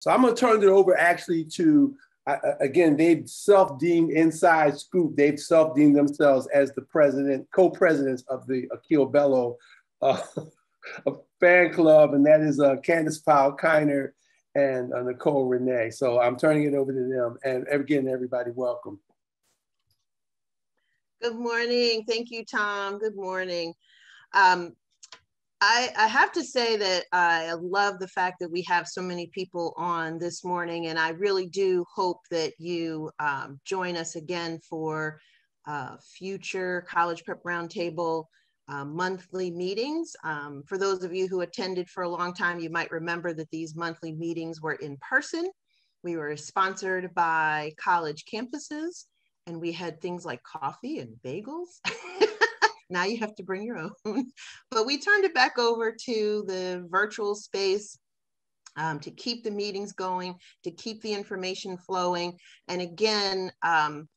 So I'm going to turn it over actually to, uh, again, they've self-deemed inside scoop. They've self-deemed themselves as the president, co-presidents of the Akil Bello uh, fan club, and that is uh, Candace Powell Kiner and uh, Nicole Renee. So I'm turning it over to them. And again, everybody, welcome. Good morning. Thank you, Tom. Good morning. Um, I, I, have to say that I love the fact that we have so many people on this morning, and I really do hope that you um, join us again for uh, future College Prep Roundtable uh, monthly meetings. Um, for those of you who attended for a long time, you might remember that these monthly meetings were in person. We were sponsored by college campuses, and we had things like coffee and bagels. Now you have to bring your own. but we turned it back over to the virtual space um, to keep the meetings going, to keep the information flowing. And again, um,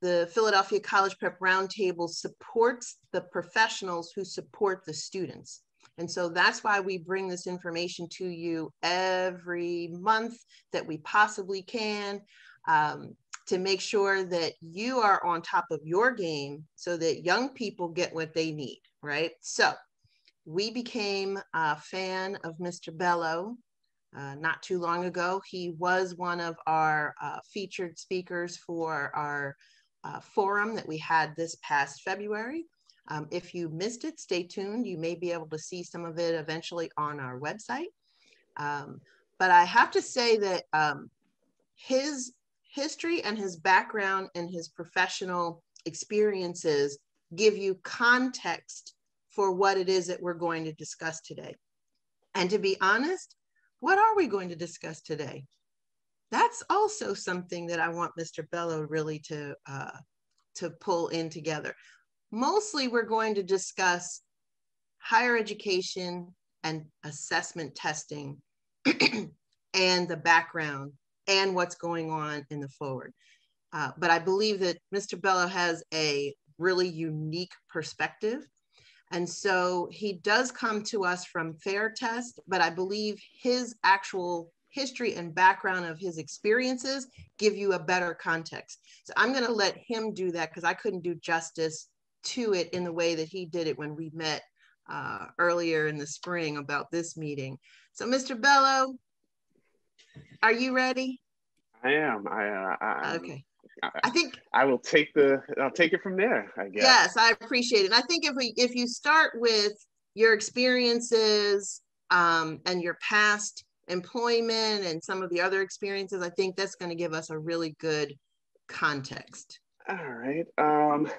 the Philadelphia College Prep Roundtable supports the professionals who support the students. And so that's why we bring this information to you every month that we possibly can. Um, to make sure that you are on top of your game so that young people get what they need, right? So we became a fan of Mr. Bello uh, not too long ago. He was one of our uh, featured speakers for our uh, forum that we had this past February. Um, if you missed it, stay tuned. You may be able to see some of it eventually on our website. Um, but I have to say that um, his history and his background and his professional experiences give you context for what it is that we're going to discuss today. And to be honest, what are we going to discuss today? That's also something that I want Mr. Bello really to, uh, to pull in together. Mostly we're going to discuss higher education and assessment testing and the background and what's going on in the forward. Uh, but I believe that Mr. Bello has a really unique perspective. And so he does come to us from Fair Test, but I believe his actual history and background of his experiences give you a better context. So I'm going to let him do that because I couldn't do justice to it in the way that he did it when we met uh, earlier in the spring about this meeting. So, Mr. Bello, are you ready? I am. I, uh, I okay. I, I, think I will take the. I'll take it from there. I guess. Yes, I appreciate it. And I think if we if you start with your experiences um, and your past employment and some of the other experiences, I think that's going to give us a really good context. All right. Um,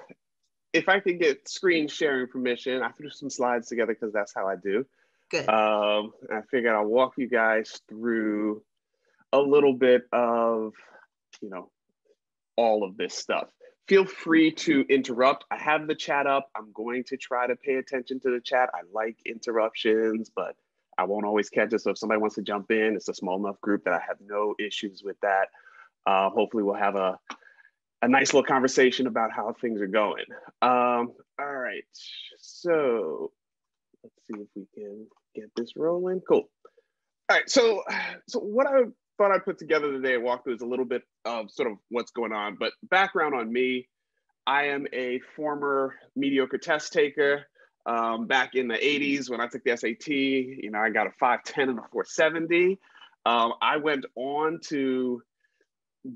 if I could get screen sharing permission, I threw some slides together because that's how I do. Good. Um, I figured I'll walk you guys through a little bit of, you know, all of this stuff. Feel free to interrupt. I have the chat up. I'm going to try to pay attention to the chat. I like interruptions, but I won't always catch it. So if somebody wants to jump in, it's a small enough group that I have no issues with that. Uh, hopefully we'll have a, a nice little conversation about how things are going. Um, all right, so let's see if we can get this rolling. Cool. All right, so so what I thought I'd put together today and walk through is a little bit of sort of what's going on. But background on me, I am a former mediocre test taker. Um, back in the 80s when I took the SAT, you know, I got a 510 and a 470. Um, I went on to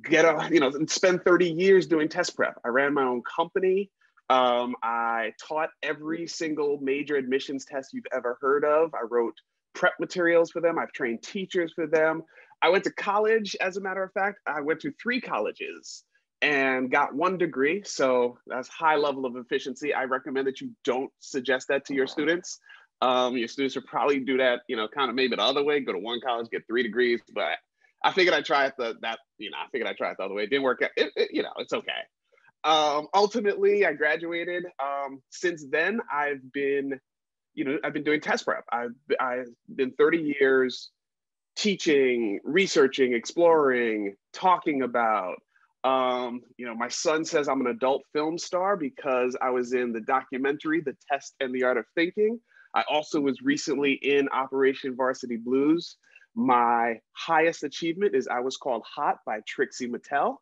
get a, you know, spend 30 years doing test prep. I ran my own company. Um, I taught every single major admissions test you've ever heard of. I wrote prep materials for them. I've trained teachers for them. I went to college, as a matter of fact. I went to three colleges and got one degree. So that's high level of efficiency. I recommend that you don't suggest that to your students. Um, your students should probably do that, you know, kind of maybe the other way, go to one college, get three degrees. But I figured I'd try it the, that, you know, I figured I'd try it the other way. It didn't work out. It, it, you know, it's okay. Um, ultimately, I graduated. Um, since then, I've been, you know, I've been doing test prep. I've, I've been 30 years teaching, researching, exploring, talking about. Um, you know, my son says I'm an adult film star because I was in the documentary, The Test and the Art of Thinking. I also was recently in Operation Varsity Blues. My highest achievement is I was called hot by Trixie Mattel.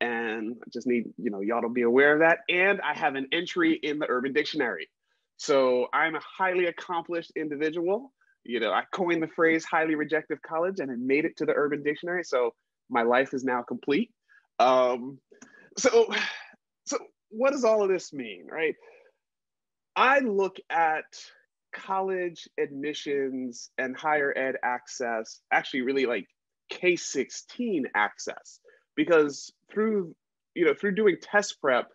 And I just need, you know, y'all to be aware of that. And I have an entry in the Urban Dictionary. So I'm a highly accomplished individual. You know, I coined the phrase highly rejective college and it made it to the Urban Dictionary. So my life is now complete. Um, so, so what does all of this mean, right? I look at college admissions and higher ed access, actually really like K-16 access, because through, you know, through doing test prep,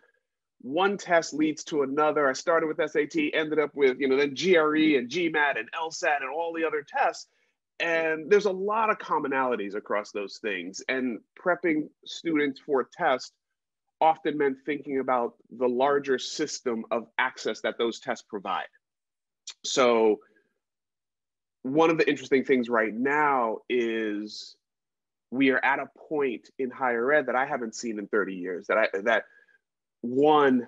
one test leads to another. I started with SAT, ended up with, you know, then GRE and GMAT and LSAT and all the other tests. And there's a lot of commonalities across those things. And prepping students for a test often meant thinking about the larger system of access that those tests provide. So, one of the interesting things right now is we are at a point in higher ed that I haven't seen in 30 years. That I that one,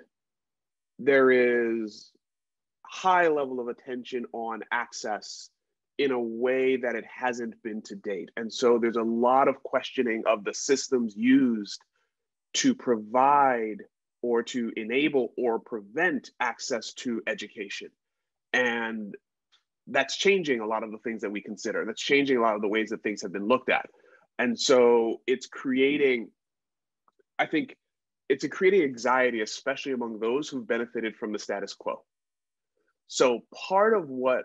there is high level of attention on access in a way that it hasn't been to date. And so there's a lot of questioning of the systems used to provide or to enable or prevent access to education. And that's changing a lot of the things that we consider. That's changing a lot of the ways that things have been looked at. And so it's creating, I think, it's creating anxiety, especially among those who've benefited from the status quo. So part of what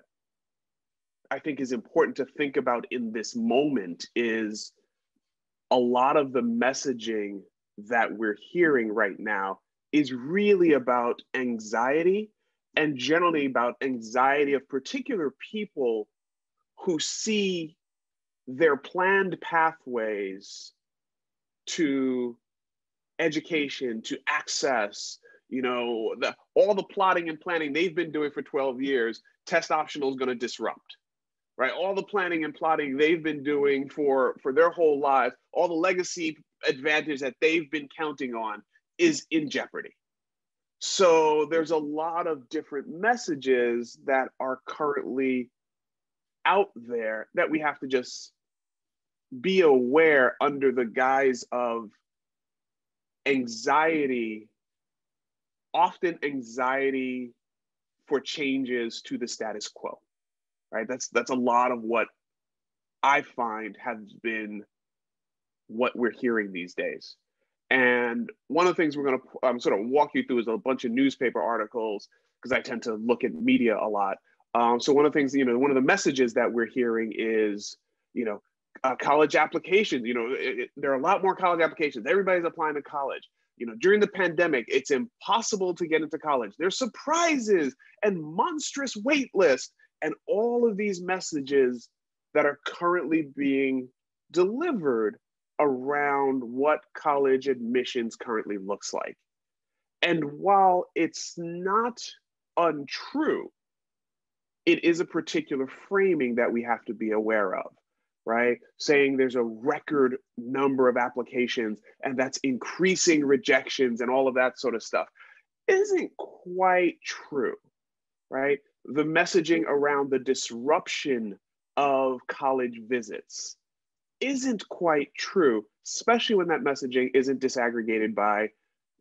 I think is important to think about in this moment is a lot of the messaging that we're hearing right now is really about anxiety and generally about anxiety of particular people who see their planned pathways to education, to access, you know, the, all the plotting and planning they've been doing for 12 years, test optional is going to disrupt right? All the planning and plotting they've been doing for for their whole lives, all the legacy advantage that they've been counting on is in jeopardy. So there's a lot of different messages that are currently out there that we have to just be aware under the guise of anxiety, often anxiety for changes to the status quo right? That's that's a lot of what I find has been what we're hearing these days. And one of the things we're going to um, sort of walk you through is a bunch of newspaper articles because I tend to look at media a lot. Um, so one of the things, you know, one of the messages that we're hearing is, you know, uh, college applications. You know, it, it, there are a lot more college applications. Everybody's applying to college. You know, during the pandemic, it's impossible to get into college. There's surprises and monstrous wait lists and all of these messages that are currently being delivered around what college admissions currently looks like. And while it's not untrue, it is a particular framing that we have to be aware of, right? Saying there's a record number of applications and that's increasing rejections and all of that sort of stuff isn't quite true, right? the messaging around the disruption of college visits isn't quite true, especially when that messaging isn't disaggregated by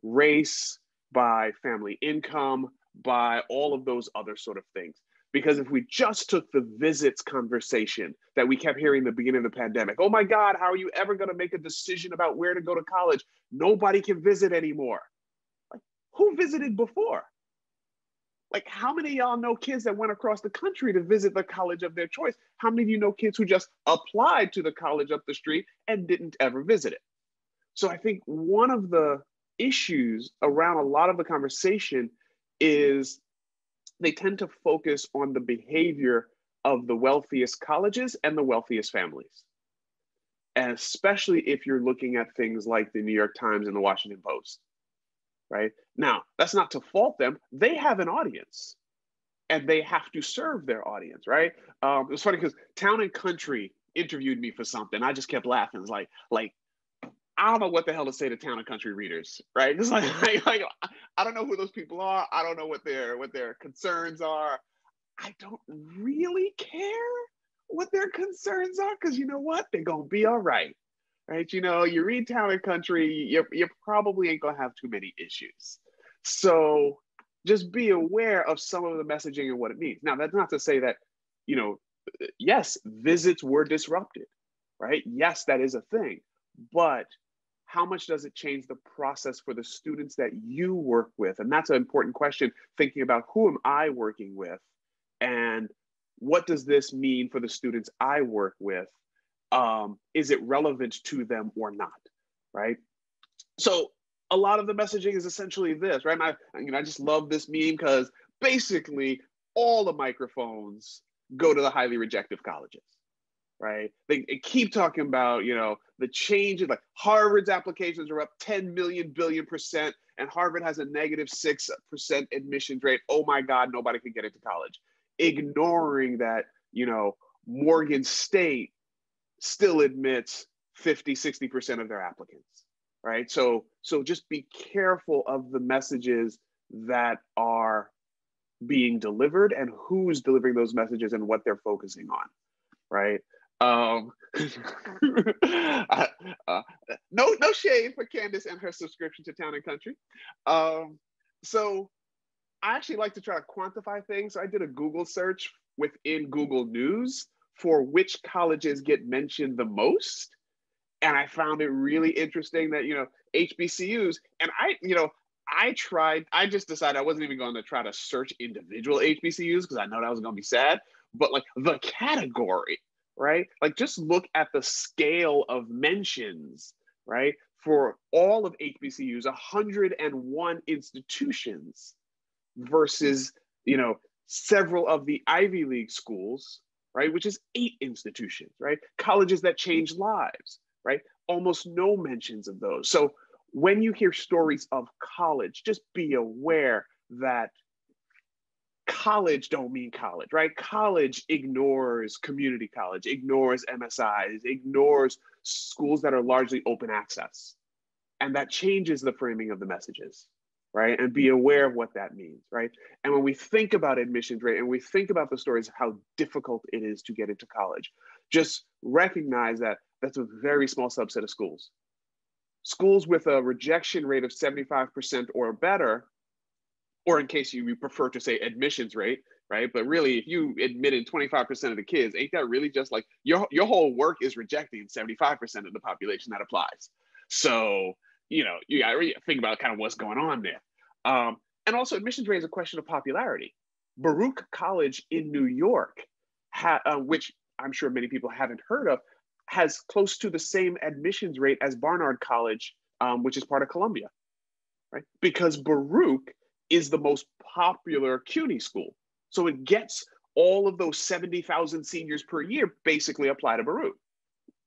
race, by family income, by all of those other sort of things. Because if we just took the visits conversation that we kept hearing the beginning of the pandemic, oh my God, how are you ever going to make a decision about where to go to college? Nobody can visit anymore. Like, who visited before? Like, how many of y'all know kids that went across the country to visit the college of their choice? How many of you know kids who just applied to the college up the street and didn't ever visit it? So I think one of the issues around a lot of the conversation is they tend to focus on the behavior of the wealthiest colleges and the wealthiest families. And especially if you're looking at things like the New York Times and the Washington Post right? Now, that's not to fault them. They have an audience and they have to serve their audience, right? Um, it was funny because Town and Country interviewed me for something. I just kept laughing. It's like, like, I don't know what the hell to say to Town and Country readers, right? Just like, like, like, I don't know who those people are. I don't know what their what their concerns are. I don't really care what their concerns are because you know what? They're to be all right. Right? You know, you read Town and Country, you, you probably ain't going to have too many issues. So just be aware of some of the messaging and what it means. Now, that's not to say that, you know, yes, visits were disrupted, right? Yes, that is a thing. But how much does it change the process for the students that you work with? And that's an important question, thinking about who am I working with and what does this mean for the students I work with? Um, is it relevant to them or not, right? So a lot of the messaging is essentially this, right? I, you know, I just love this meme because basically all the microphones go to the highly rejective colleges right? They, they, keep talking about, you know, the change in like Harvard's applications are up 10 million billion percent, and Harvard has a negative 6% admissions rate. Oh my God, nobody can get into college. Ignoring that, you know, Morgan State still admits 50, 60% of their applicants, right? So, so just be careful of the messages that are being delivered and who's delivering those messages and what they're focusing on, right? Um, uh, no, no shade for Candace and her subscription to Town and Country. Um, so I actually like to try to quantify things. So I did a Google search within Google News for which colleges get mentioned the most. And I found it really interesting that, you know, HBCUs, and I, you know, I tried, I just decided I wasn't even going to try to search individual HBCUs because I know that was going to be sad. But like the category right? Like just look at the scale of mentions, right? For all of HBCUs, 101 institutions versus, you know, several of the Ivy League schools, right? Which is eight institutions, right? Colleges that change lives, right? Almost no mentions of those. So when you hear stories of college, just be aware that college don't mean college, right? College ignores community college, ignores MSIs, ignores schools that are largely open access. And that changes the framing of the messages, right? And be aware of what that means, right? And when we think about admissions rate and we think about the stories of how difficult it is to get into college, just recognize that that's a very small subset of schools. Schools with a rejection rate of 75% or better or in case you prefer to say admissions rate, right? But really, if you admitted 25% of the kids, ain't that really just like your, your whole work is rejecting 75% of the population that applies. So, you know, you got to think about kind of what's going on there. Um, and also, admissions rate is a question of popularity. Baruch College in New York, ha- uh, which I'm sure many people haven't heard of, has close to the same admissions rate as Barnard College, um, which is part of Columbia, right? Because Baruch is the most popular CUNY school. So it gets all of those 70,000 seniors per year basically apply to Baruch.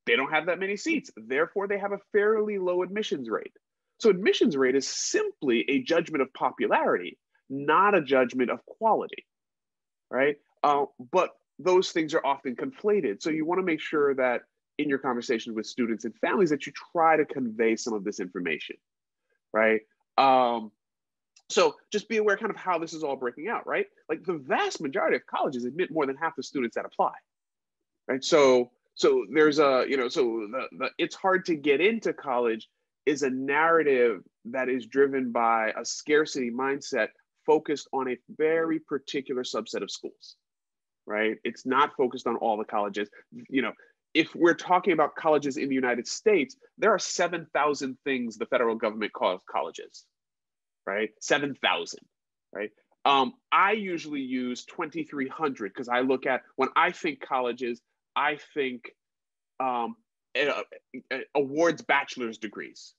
They don't have that many seats, therefore, they have a fairly low admissions rate. So, admissions rate is simply a judgment of popularity, not a judgment of quality, right? Uh, but those things are often conflated. So, you want to make sure that in your conversations with students and families that you try to convey some of this information, right? Um, so just be aware kind of how this is all breaking out, right? Like the vast majority of colleges admit more than half the students that apply, right? So so there's a you know so the, the it's hard to get into college is a narrative that is driven by a scarcity mindset focused on a very particular subset of schools, right? It's not focused on all the colleges. You know, if we're talking about colleges in the United States, there are 7,000 things the federal government calls colleges, right? 7,000, right? Um, I usually use 2,300 because I look at, when I think colleges, I think um, awards bachelor's degrees.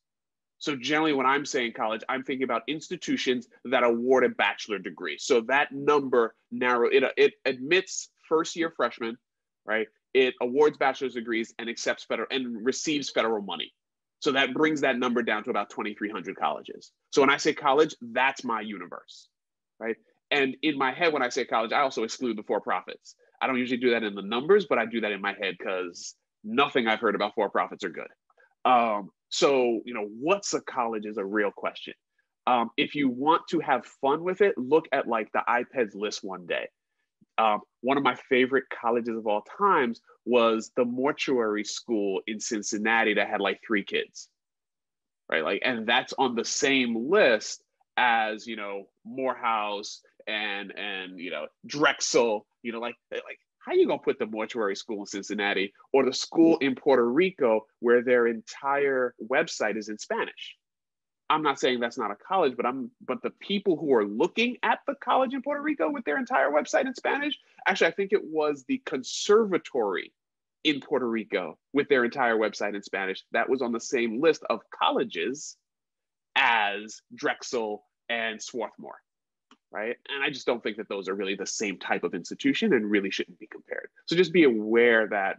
So generally when I'm saying college, I'm thinking about institutions that award a bachelor degree. So that number narrow, it, it admits first year freshmen, right? It awards bachelor's degrees and accepts federal and receives federal money. So that brings that number down to about 2,300 colleges. So when I say college, that's my universe, right? And in my head, when I say college, I also exclude the for profits. I don't usually do that in the numbers, but I do that in my head because nothing I've heard about for profits are good. Um, so, you know, what's a college is a real question. Um, if you want to have fun with it, look at like the IPEDS list one day. Um, one of my favorite colleges of all times was the mortuary school in Cincinnati that had like three kids, right? Like, and that's on the same list as you know Morehouse and and you know Drexel. You know, like like how you gonna put the mortuary school in Cincinnati or the school mm-hmm. in Puerto Rico where their entire website is in Spanish? I'm not saying that's not a college, but I'm but the people who are looking at the college in Puerto Rico with their entire website in Spanish, actually, I think it was the conservatory in Puerto Rico with their entire website in Spanish that was on the same list of colleges as Drexel and Swarthmore, right? And I just don't think that those are really the same type of institution and really shouldn't be compared. So just be aware that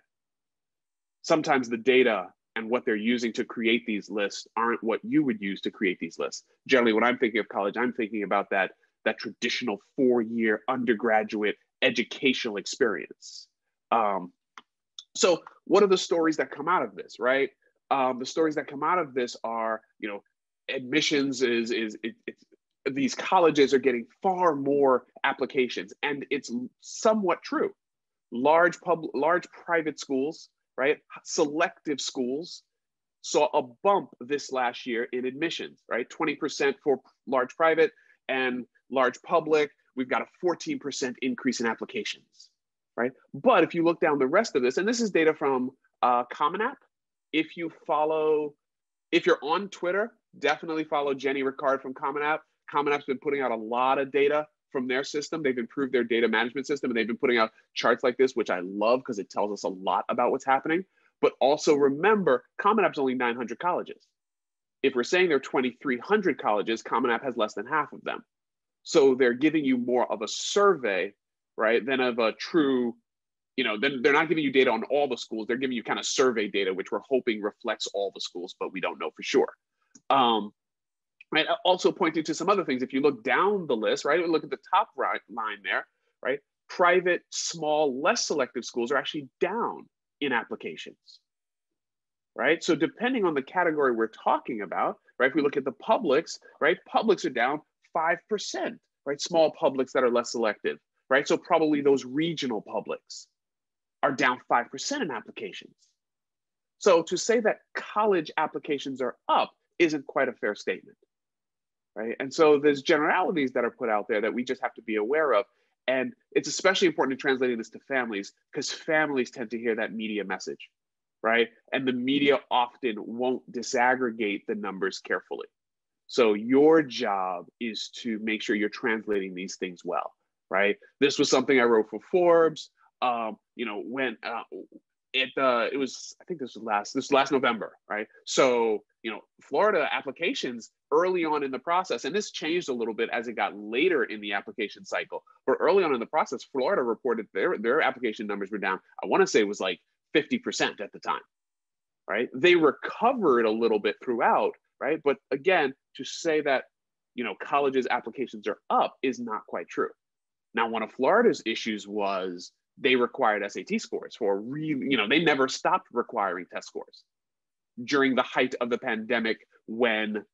sometimes the data and what they're using to create these lists aren't what you would use to create these lists. Generally, when I'm thinking of college, I'm thinking about that, that traditional four-year undergraduate educational experience. Um, so what are the stories that come out of this, right? Um, the stories that come out of this are, you know, admissions is, is it, it's, these colleges are getting far more applications and it's somewhat true. Large public, large private schools right? Selective schools saw a bump this last year in admissions, right? 20% for large private and large public. We've got a 14% increase in applications, right? But if you look down the rest of this, and this is data from uh, Common App. If you follow, if you're on Twitter, definitely follow Jenny Rickard from Common App. Common App's been putting out a lot of data from their system. They've improved their data management system and they've been putting out charts like this, which I love because it tells us a lot about what's happening. But also remember, Common App's only 900 colleges. If we're saying there are 2,300 colleges, Common App has less than half of them. So they're giving you more of a survey, right, than of a true, you know, then they're not giving you data on all the schools. They're giving you kind of survey data, which we're hoping reflects all the schools, but we don't know for sure. Um, right? Uh, also pointing to some other things. If you look down the list, right, look at the top right line there, right? Private, small, less selective schools are actually down in applications, right? So depending on the category we're talking about, right? If we look at the publics, right? Publics are down 5%, right? Small publics that are less selective, right? So probably those regional publics are down 5% in applications. So to say that college applications are up isn't quite a fair statement right? And so there's generalities that are put out there that we just have to be aware of. And it's especially important in translating this to families because families tend to hear that media message, right? And the media often won't disaggregate the numbers carefully. So your job is to make sure you're translating these things well, right? This was something I wrote for Forbes. Um, you know, when uh, it uh, it was I think this was last this was last November, right? So you know, Florida applications early on in the process, and this changed a little bit as it got later in the application cycle. But early on in the process, Florida reported their their application numbers were down. I want to say it was like 50% at the time, right? They recovered a little bit throughout, right? But again, to say that you know colleges applications are up is not quite true. Now, one of Florida's issues was they required SAT scores for really, you know, they never stopped requiring test scores during the height of the pandemic when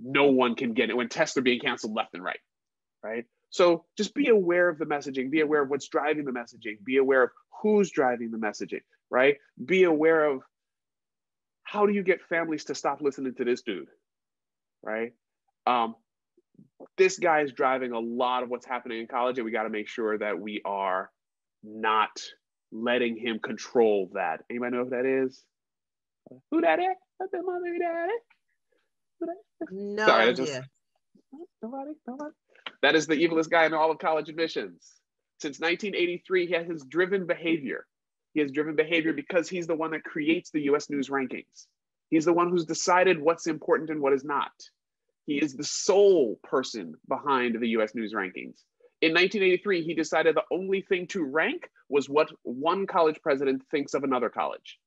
no one can get it, when tests are being canceled left and right, right? So just be aware of the messaging, be aware of what's driving the messaging, be aware of who's driving the messaging, right? Be aware of how do you get families to stop listening to this dude, right? Um, this guy is driving a lot of what's happening in college, and we got to make sure that we are not letting him control that. Anybody know who that is? Who that is? That's the mother daddy. No Sorry, idea. Just, nobody, nobody. That is the evilest guy in all of college admissions. Since 1983, he has driven behavior. He has driven behavior because he's the one that creates the US News rankings. He's the one who's decided what's important and what is not. He is the sole person behind the US News rankings. In 1983, he decided the only thing to rank was what one college president thinks of another college.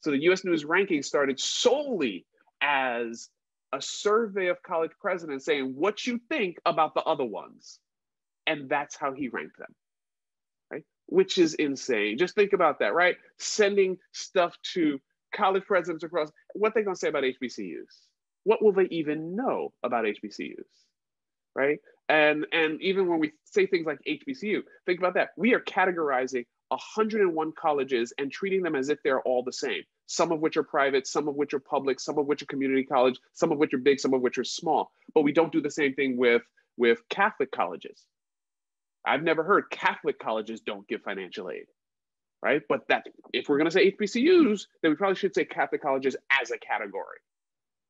So the US News ranking started solely as a survey of college presidents saying what you think about the other ones. And that's how he ranked them, right? Which is insane. Just think about that, right? Sending stuff to college presidents across, what they gonna say about HBCUs? What will they even know about HBCUs, right? And, and even when we say things like HBCU, think about that. We are categorizing 101 colleges and treating them as if they're all the same. Some of which are private, some of which are public, some of which are community college, some of which are big, some of which are small. But we don't do the same thing with, with Catholic colleges. I've never heard Catholic colleges don't give financial aid, right? But that if we're going to say HBCUs, then we probably should say Catholic colleges as a category,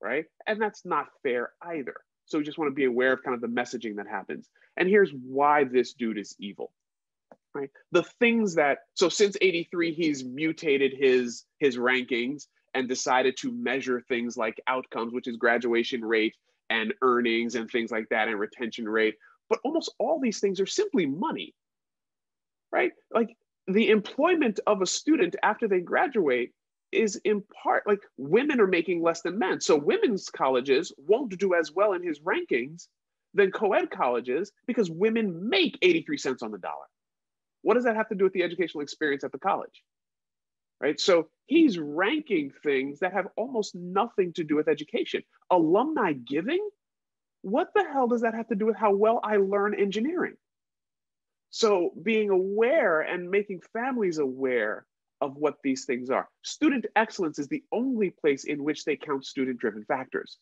right? And that's not fair either. So we just want to be aware of kind of the messaging that happens. And here's why this dude is evil. Right? The things that so since 83 he's mutated his his rankings and decided to measure things like outcomes, which is graduation rate and earnings and things like that and retention rate. But almost all these things are simply money. Right? Like the employment of a student after they graduate is in part like women are making less than men. So women's colleges won't do as well in his rankings than co-ed colleges because women make 83 cents on the dollar. What does that have to do with the educational experience at the college? Right? So he's ranking things that have almost nothing to do with education. Alumni giving? What the hell does that have to do with how well I learn engineering? So being aware and making families aware of what these things are. Student excellence is the only place in which they count student-driven factors,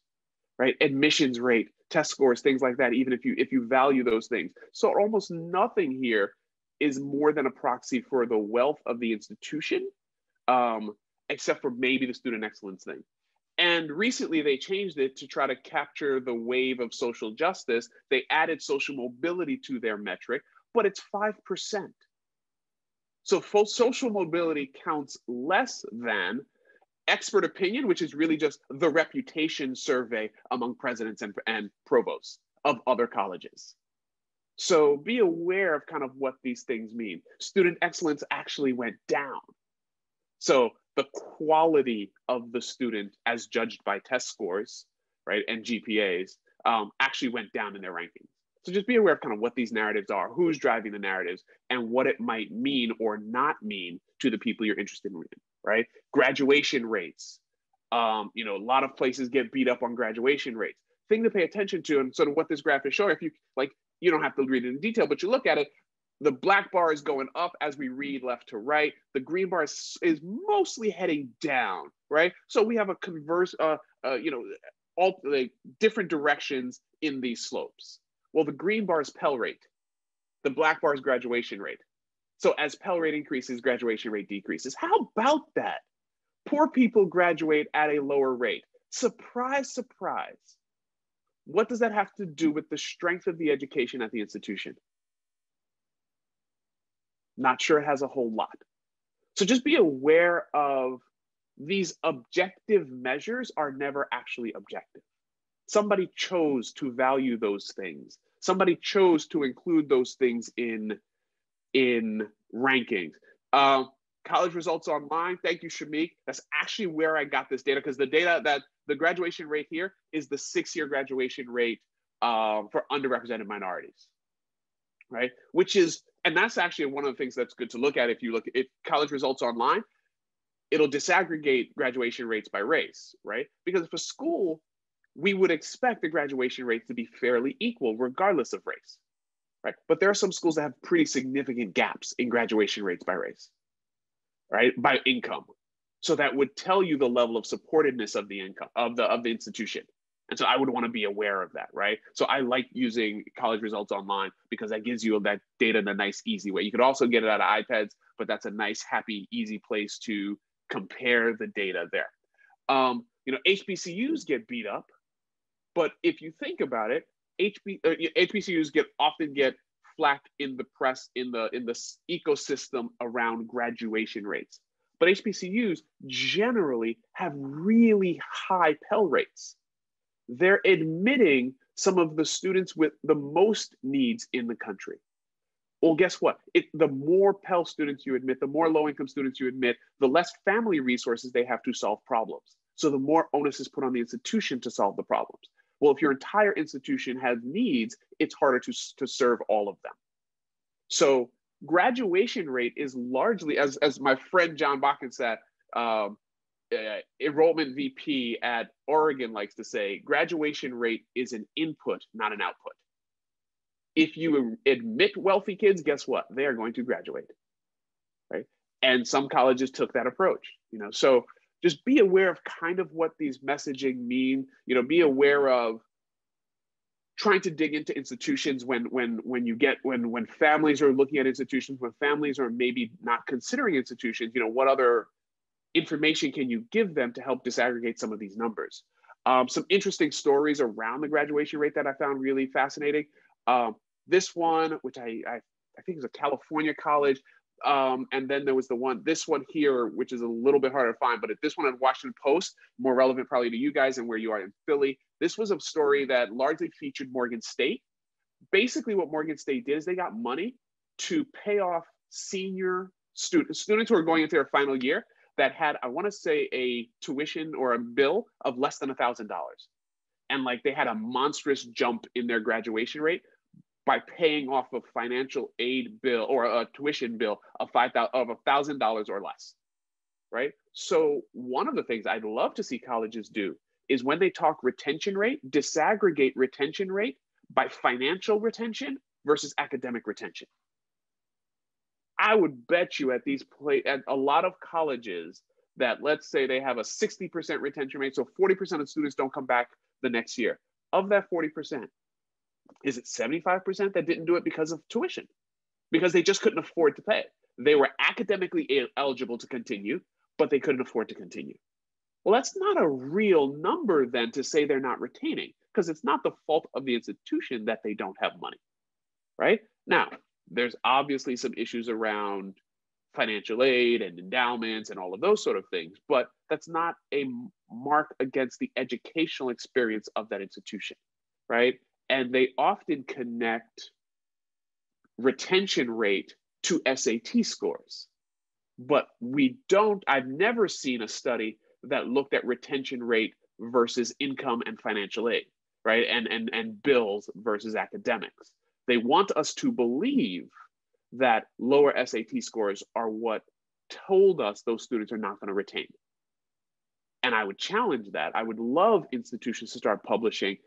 right? Admissions rate, test scores, things like that, even if you if you value those things. So almost nothing here is more than a proxy for the wealth of the institution, um, except for maybe the student excellence thing. And recently they changed it to try to capture the wave of social justice. They added social mobility to their metric, but it's 5%. So social mobility counts less than expert opinion, which is really just the reputation survey among presidents and, and provosts of other colleges. So be aware of kind of what these things mean. Student excellence actually went down. So the quality of the student as judged by test scores, right, and GPAs um, actually went down in their rankings. So just be aware of kind of what these narratives are, who's driving the narratives, and what it might mean or not mean to the people you're interested in, reading, right? Graduation rates. Um, you know, a lot of places get beat up on graduation rates. Thing to pay attention to, and sort of what this graph is showing. If you like, you don't have to read it in detail, but you look at it. The black bar is going up as we read left to right. The green bar is, is mostly heading down, right? So we have a converse, uh, uh, you know, all like different directions in these slopes. Well, the green bar is Pell rate. The black bar is graduation rate. So as Pell rate increases, graduation rate decreases. How about that? Poor people graduate at a lower rate. Surprise, surprise. What does that have to do with the strength of the education at the institution? Not sure it has a whole lot. So just be aware of these objective measures are never actually objective. Somebody chose to value those things somebody chose to include those things in in rankings. Uh, college results online. Thank you, Shamik. That's actually where I got this data because the data that the graduation rate here is the six-year graduation rate um, for underrepresented minorities, right? Which is, and that's actually one of the things that's good to look at if you look at college results online. It'll disaggregate graduation rates by race, right? Because if a school we would expect the graduation rates to be fairly equal regardless of race, right? But there are some schools that have pretty significant gaps in graduation rates by race, right? By income. So that would tell you the level of supportedness of the income of the of the institution. And so I would want to be aware of that, right? So I like using college results online because that gives you that data in a nice, easy way. You could also get it out of IPEDS, but that's a nice, happy, easy place to compare the data there. Um, you know, HBCUs get beat up but if you think about it, HB, uh, HBCUs get often get flack in the press in the in the ecosystem around graduation rates. But HBCUs generally have really high Pell rates. They're admitting some of the students with the most needs in the country. Well, guess what? It, the more Pell students you admit, the more low income students you admit, the less family resources they have to solve problems. So the more onus is put on the institution to solve the problems. Well, if your entire institution has needs, it's harder to, to serve all of them. So graduation rate is largely, as, as my friend Jon Boeckenstedt said, um, uh, enrollment VP at Oregon likes to say, graduation rate is an input, not an output. if you admit wealthy kids, guess what? They are going to graduate, right? And some colleges took that approach, you know. So just be aware of kind of what these messaging mean. You know, be aware of trying to dig into institutions when when when you get when when families are looking at institutions when families are maybe not considering institutions you know what other information can you give them to help disaggregate some of these numbers um, some interesting stories around the graduation rate that i found really fascinating um, this one which I, I i think is a california college um, and then there was the one, this one here, which is a little bit harder to find, but this one on Washington Post, more relevant probably to you guys and where you are in Philly. This was a story that largely featured Morgan State. Basically, what Morgan State did is they got money to pay off senior students, students who are going into their final year that had, I want to say, a tuition or a bill of less than a thousand dollars. And like they had a monstrous jump in their graduation rate by paying off a financial aid bill or a tuition bill of five of a thousand dollars or less right? So one of the things i'd love to see colleges do is when they talk retention rate disaggregate retention rate by financial retention versus academic retention. I would bet you at these play at a lot of colleges that let's say they have a 60% retention rate so 40% of students don't come back the next year. Of that 40% is it 75% that didn't do it because of tuition? Because they just couldn't afford to pay. They were academically eligible to continue, but they couldn't afford to continue. Well, that's not a real number then to say they're not retaining, because it's not the fault of the institution that they don't have money, right? Now, there's obviously some issues around financial aid and endowments and all of those sort of things, but that's not a mark against the educational experience of that institution, right? And they often connect retention rate to SAT scores. But we don't, I've never seen a study that looked at retention rate versus income and financial aid, right? And, and, and bills versus academics. They want us to believe that lower SAT scores are what told us those students are not going to retain. And I would challenge that. I would love institutions to start publishing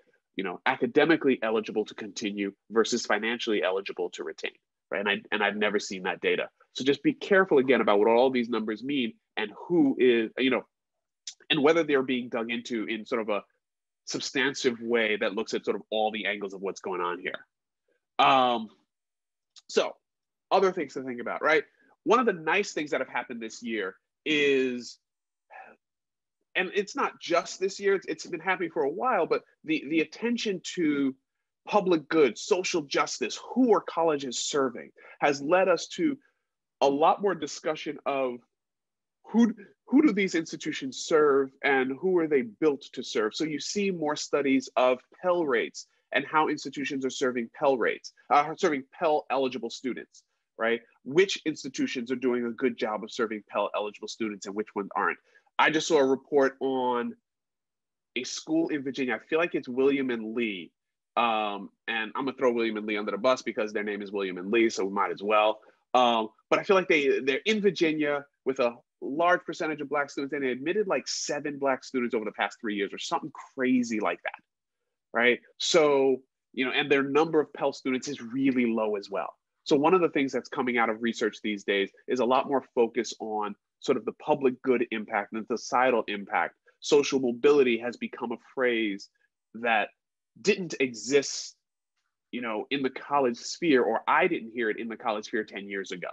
you know, academically eligible to continue versus financially eligible to retain, right? And, I, and I've never seen that data. So just be careful again about what all these numbers mean and who is, you know, and whether they're being dug into in sort of a substantive way that looks at sort of all the angles of what's going on here. Um, so other things to think about, right? One of the nice things that have happened this year is and it's not just this year it's, it's been happening for a while but the the attention to public good social justice who are colleges serving has led us to a lot more discussion of who who do these institutions serve and who are they built to serve. So you see more studies of pell rates and how institutions are serving pell rates uh, serving pell eligible students right? Which institutions are doing a good job of serving pell eligible students and which ones aren't I just saw a report on a school in Virginia. I feel like it's William and Lee. Um, and I'm gonna throw William and Lee under the bus because their name is William and Lee, so we might as well. Um, but I feel like they they're in Virginia with a large percentage of black students, and they admitted like seven black students over the past three years, or something crazy like that, right? So you know, and their number of Pell students is really low as well. So one of the things that's coming out of research these days is a lot more focus on sort of the public good impact and the societal impact. Social mobility has become a phrase that didn't exist, you know, in the college sphere, or I didn't hear it in the college sphere 10 years ago.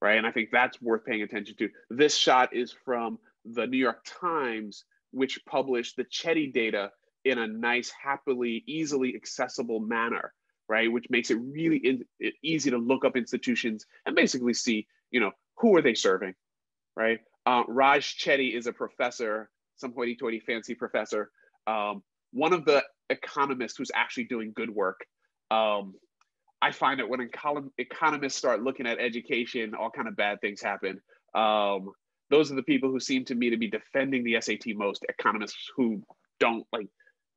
Right. And I think that's worth paying attention to. This shot is from the New York Times, which published the Chetty data in a nice, happily, easily accessible manner, right? Which makes it really in, easy to look up institutions and basically see, you know, who are they serving? Right? Uh, Raj Chetty is a professor, some hoity-toity fancy professor, um, one of the economists who's actually doing good work. Um, I find that when econ- economists start looking at education, all kind of bad things happen. Um, those are the people who seem to me to be defending the SAT most. Economists who don't like.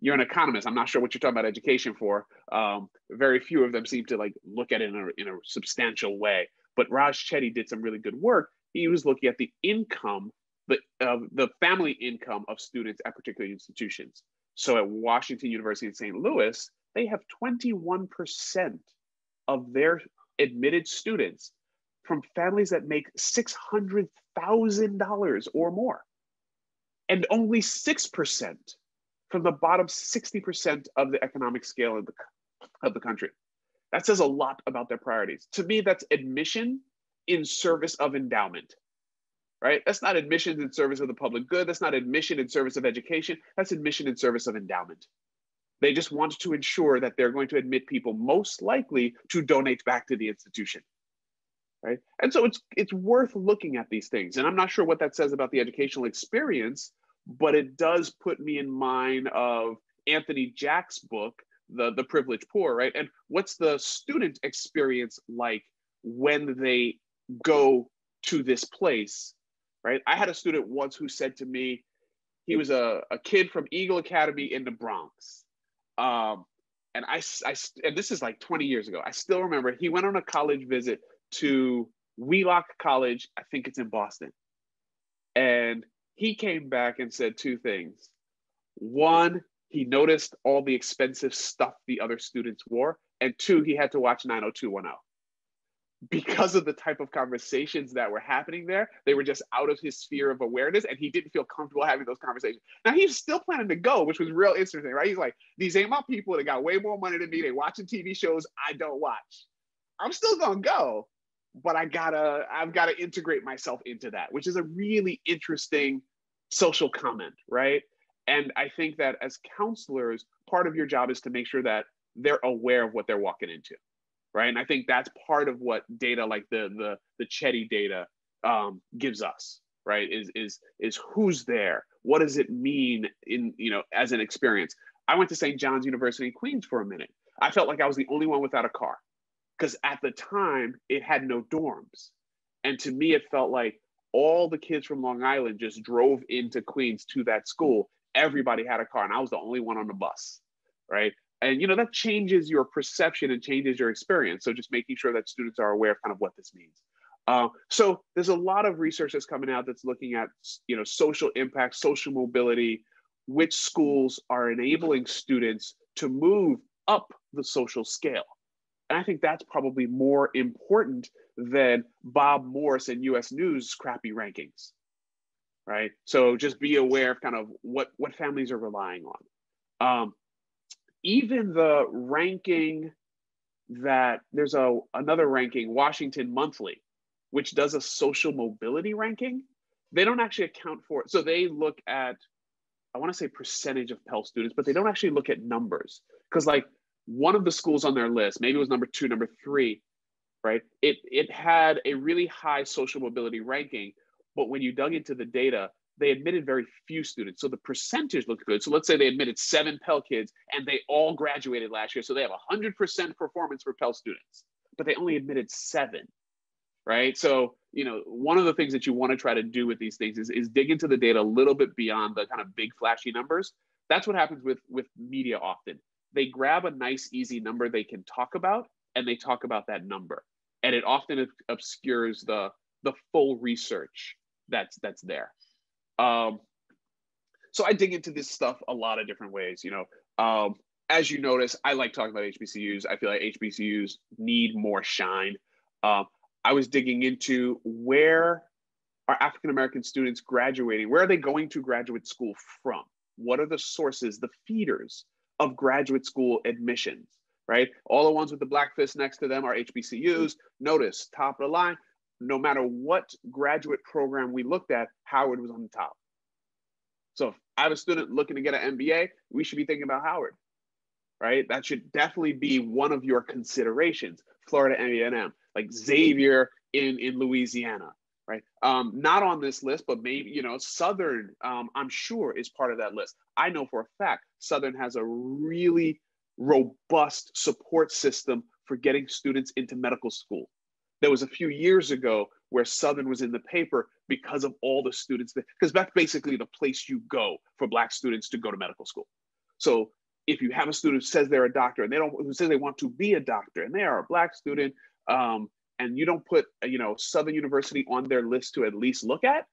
You're an economist. I'm not sure what you're talking about education for. Um, very few of them seem to like look at it in a, in a substantial way. But Raj Chetty did some really good work he was looking at the income, the, uh, the family income of students at particular institutions. So at Washington University in St. Louis, they have 21% of their admitted students from families that make $600,000 or more, and only 6% from the bottom 60% of the economic scale of the, of the country. That says a lot about their priorities. To me, that's admission in service of endowment, right? That's not admission in service of the public good. That's not admission in service of education. That's admission in service of endowment. They just want to ensure that they're going to admit people most likely to donate back to the institution right? And so it's it's worth looking at these things. And I'm not sure what that says about the educational experience, but it does put me in mind of Anthony Jack's book, the the privileged poor, right? And what's the student experience like when they go to this place, right? I had a student once who said to me, he was a, a kid from Eagle Academy in the Bronx. Um, and I, I, and this is like 20 years ago. I still remember he went on a college visit to Wheelock College. I think it's in Boston. And he came back and said two things. One, he noticed all the expensive stuff the other students wore. And two, he had to watch 90210. Because of the type of conversations that were happening there, they were just out of his sphere of awareness, and he didn't feel comfortable having those conversations. Now he's still planning to go, which was real interesting, right? He's like, these ain't my people. They got way more money than me. They watching TV shows I don't watch. I'm still gonna go, but I gotta I've gotta integrate myself into that, which is a really interesting social comment, right? And I think that as counselors, part of your job is to make sure that they're aware of what they're walking into, right? And I think that's part of what data like the the the Chetty data um, gives us, right? Is is is who's there? What does it mean in you know as an experience? I went to St. John's University in Queens for a minute. I felt like I was the only one without a car because at the time it had no dorms. And to me, it felt like all the kids from Long Island just drove into Queens to that school. Everybody had a car, and I was the only one on the bus, right? And you know that changes your perception and changes your experience. So just making sure that students are aware of kind of what this means. Uh, so there's a lot of research that's coming out that's looking at you know social impact, social mobility, which schools are enabling students to move up the social scale. And I think that's probably more important than Bob Morse and US News crappy rankings. Right. So just be aware of kind of what, what families are relying on. Um, even the ranking that there's a another ranking, Washington Monthly, which does a social mobility ranking. They don't actually account for it. So they look at, I want to say percentage of Pell students, but they don't actually look at numbers. Because like one of the schools on their list, maybe it was number two, number three, right? It it had a really high social mobility ranking, but when you dug into the data, they admitted very few students. So the percentage looked good. So let's say they admitted seven Pell kids and they all graduated last year. So they have 100% performance for Pell students, but they only admitted seven, right? So, you know, one of the things that you want to try to do with these things is, is dig into the data a little bit beyond the kind of big flashy numbers. That's what happens with, with media often they grab a nice, easy number they can talk about and they talk about that number. And it often obscures the, the full research that's, that's there. Um, so I dig into this stuff a lot of different ways. You know, um, as you notice, I like talking about HBCUs. I feel like HBCUs need more shine. Um, I was digging into where are African American students graduating? Where are they going to graduate school from? What are the sources, the feeders? of graduate school admissions, right? All the ones with the black fist next to them are HBCUs. Notice, top of the line, no matter what graduate program we looked at, Howard was on the top. So if I have a student looking to get an MBA, we should be thinking about Howard, right? That should definitely be one of your considerations. Florida A&M, like Xavier in, in Louisiana, right? Um, not on this list, but maybe, you know, Southern, um, I'm sure is part of that list. I know for a fact Southern has a really robust support system for getting students into medical school. There was a few years ago where Southern was in the paper because of all the students because that's basically the place you go for Black students to go to medical school. So if you have a student who says they're a doctor and they don't, who says they want to be a doctor and they are a Black student, um, and you don't put you know Southern University on their list to at least look at,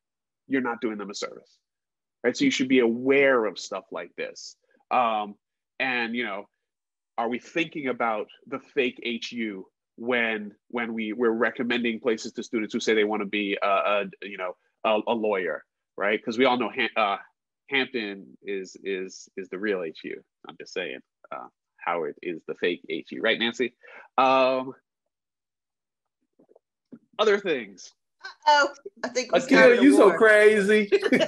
you're not doing them a service, right? So you should be aware of stuff like this. Um, and you know, are we thinking about the fake HU when when we we're recommending places to students who say they want to be a, a you know a, a lawyer, right? Because we all know uh, Hampton is is is the real HU. I'm just saying. Uh, Howard is the fake HU, right, Nancy? Um, other things. Oh, I think Akil, you so crazy.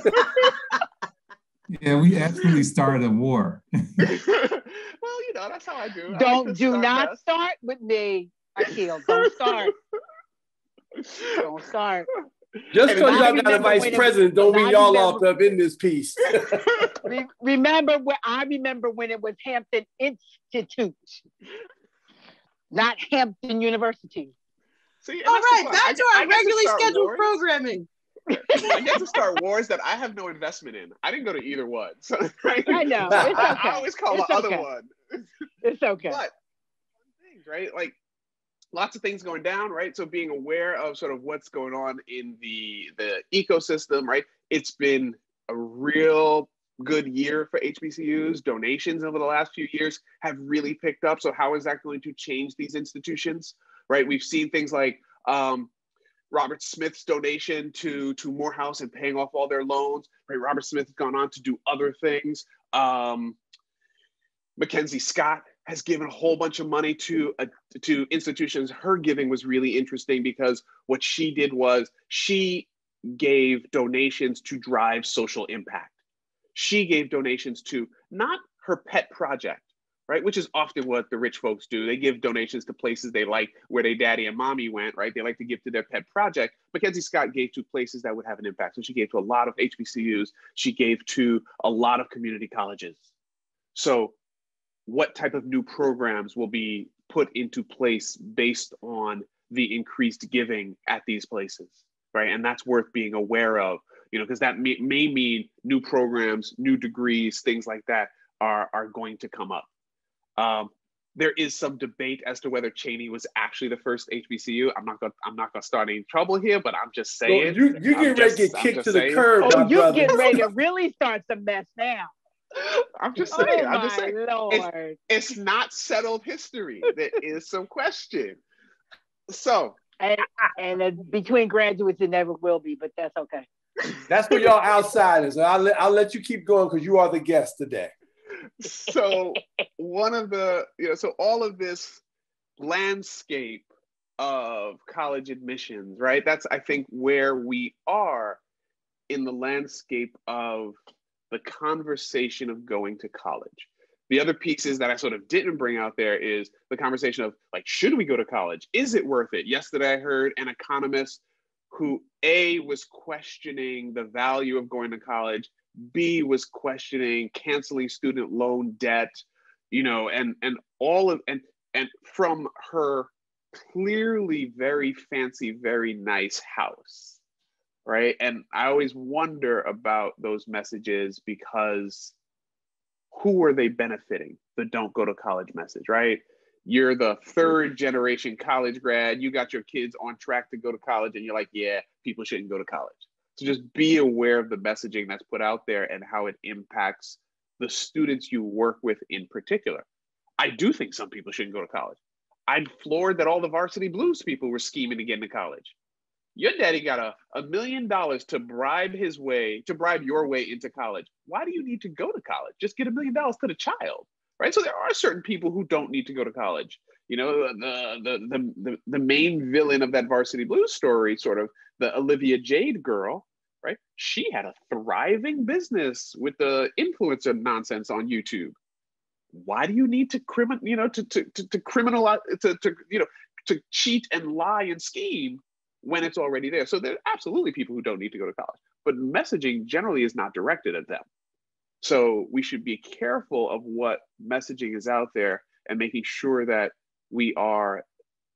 yeah, we absolutely started a war. well, you know, that's how I do. Don't like do start not best. start with me, Akil. Don't start. don't start. Just because y'all got a vice president, don't mean y'all locked up in this piece. remember what I remember when it was Hampton Institute, not Hampton University. See, All right, back to our regularly to scheduled wars. programming. I get to start wars that I have no investment in. I didn't go to either one. So, right? I know. It's okay. I, I always call it's the okay. other one. It's okay. But things, right? Like lots of things going down, right? So being aware of sort of what's going on in the the ecosystem, right? It's been a real good year for HBCUs. Donations over the last few years have really picked up. So how is that going to change these institutions? right? We've seen things like um, Robert Smith's donation to to Morehouse and paying off all their loans. Right, Robert Smith has gone on to do other things. Um, Mackenzie Scott has given a whole bunch of money to uh, to institutions. Her giving was really interesting because what she did was she gave donations to drive social impact. She gave donations to not her pet project, right? Which is often what the rich folks do. They give donations to places they like where their daddy and mommy went, right? They like to give to their pet project. Mackenzie Scott gave to places that would have an impact. So she gave to a lot of HBCUs. She gave to a lot of community colleges. So what type of new programs will be put into place based on the increased giving at these places, right? And that's worth being aware of, you know, because that may, may mean new programs, new degrees, things like that are, are going to come up. Um, there is some debate as to whether Cheney was actually the first HBCU. I'm not gonna I'm not gonna start any trouble here, but I'm just saying. you you get ready to get kicked to the curb. Oh, you get ready to really start some mess now. I'm just saying. Oh I'm just saying. It's, it's not settled history. there is some question. So. And, and uh, between graduates, it never will be, but that's okay. That's for y'all outsiders. I'll let, I'll let you keep going because you are the guest today so one of the you know so all of this landscape of college admissions right that's i think where we are in the landscape of the conversation of going to college. The other pieces that i sort of didn't bring out there is the conversation of like should we go to college? Is it worth it? Yesterday i heard an economist who a was questioning the value of going to college B was questioning canceling student loan debt, you know, and and all of and and from her clearly very fancy, very nice house, right? And I always wonder about those messages because who are they benefiting? The don't go to college message, right? You're the third generation college grad. You got your kids on track to go to college, and you're like, yeah, people shouldn't go to college so just be aware of the messaging that's put out there and how it impacts the students you work with in particular. I do think some people shouldn't go to college. I'm floored that all the varsity blues people were scheming to get into college. Your daddy got a, a million dollars to bribe his way, to bribe your way into college. Why do you need to go to college? Just get a million dollars to the child, right? So there are certain people who don't need to go to college. You know, the the the the, the main villain of that varsity blues story, sort of the Olivia Jade girl, right? She had a thriving business with the influencer nonsense on YouTube. Why do you need to criminal, you know, to to to, to criminalize to, to you know to cheat and lie and scheme when it's already there? So there are absolutely people who don't need to go to college, but messaging generally is not directed at them. So we should be careful of what messaging is out there and making sure that we are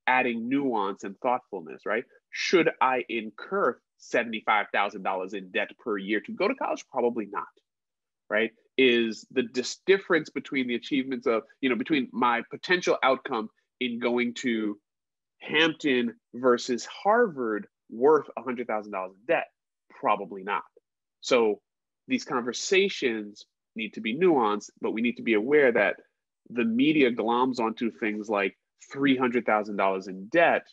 adding nuance and thoughtfulness, right? Should I incur $75,000 in debt per year to go to college? Probably not, right? Is the dis- difference between the achievements of, you know, between my potential outcome in going to Hampton versus Harvard worth $100,000 in debt? Probably not. So these conversations need to be nuanced, but we need to be aware that the media gloms onto things like $300,000 in debt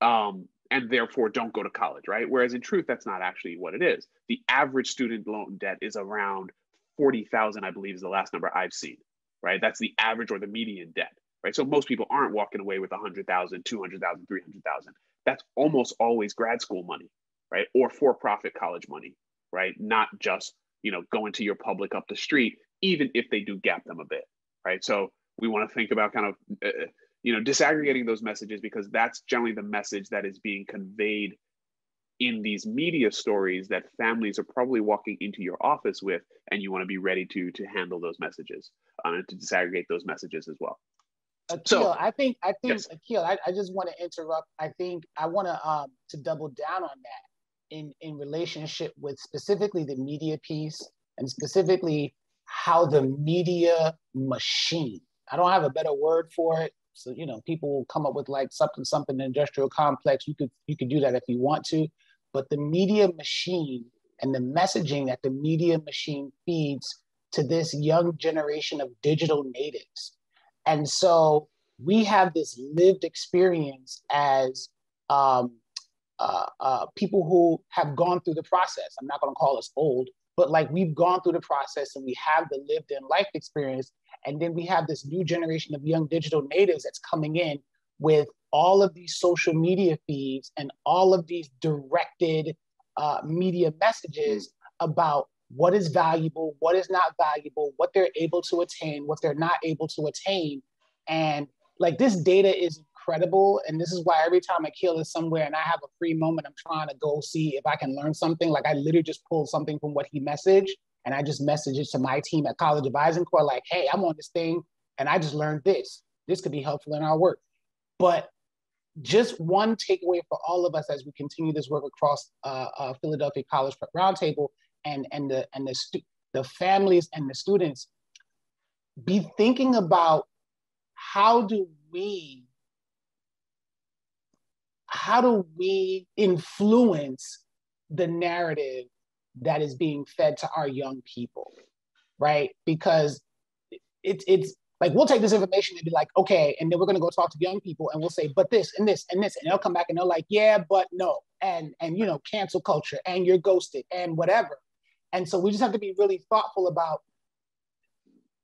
um, and therefore don't go to college, right? Whereas in truth, that's not actually what it is. The average student loan debt is around 40,000, I believe is the last number I've seen, right? That's the average or the median debt, right? So most people aren't walking away with 100,000, 200,000, 300,000. That's almost always grad school money, right? Or for-profit college money, right? Not just, you know, going to your public up the street, even if they do gap them a bit, right? So we want to think about kind of, uh, you know, disaggregating those messages because that's generally the message that is being conveyed in these media stories that families are probably walking into your office with, and you want to be ready to to handle those messages um, and to disaggregate those messages as well. Akil, so, I think I think yes. Akil, I, I just want to interrupt. I think I want to um to double down on that in in relationship with specifically the media piece and specifically how the media machine. I don't have a better word for it. So you know, people will come up with like something something industrial complex. You could you could do that if you want to, but the media machine and the messaging that the media machine feeds to this young generation of digital natives. And so we have this lived experience as um, uh, uh, people who have gone through the process. I'm not going to call us old, but like we've gone through the process and we have the lived in life experience. And then we have this new generation of young digital natives that's coming in with all of these social media feeds and all of these directed uh, media messages about what is valuable, what is not valuable, what they're able to attain, what they're not able to attain. And like this data is incredible. And this is why every time Akil is somewhere and I have a free moment, I'm trying to go see if I can learn something. Like I literally just pulled something from what he messaged and I just messaged it to my team at College Advising Corps, like, hey, I'm on this thing and I just learned this. This could be helpful in our work. But just one takeaway for all of us as we continue this work across uh, uh, Philadelphia College Prep Roundtable and and the and the stu- the families and the students be thinking about how do we how do we influence the narrative that is being fed to our young people right? Because it's it's like we'll take this information and be like okay and then we're going to go talk to young people and we'll say but this and this and this and they'll come back and they're like yeah but no and and you know cancel culture and you're ghosted and whatever and so we just have to be really thoughtful about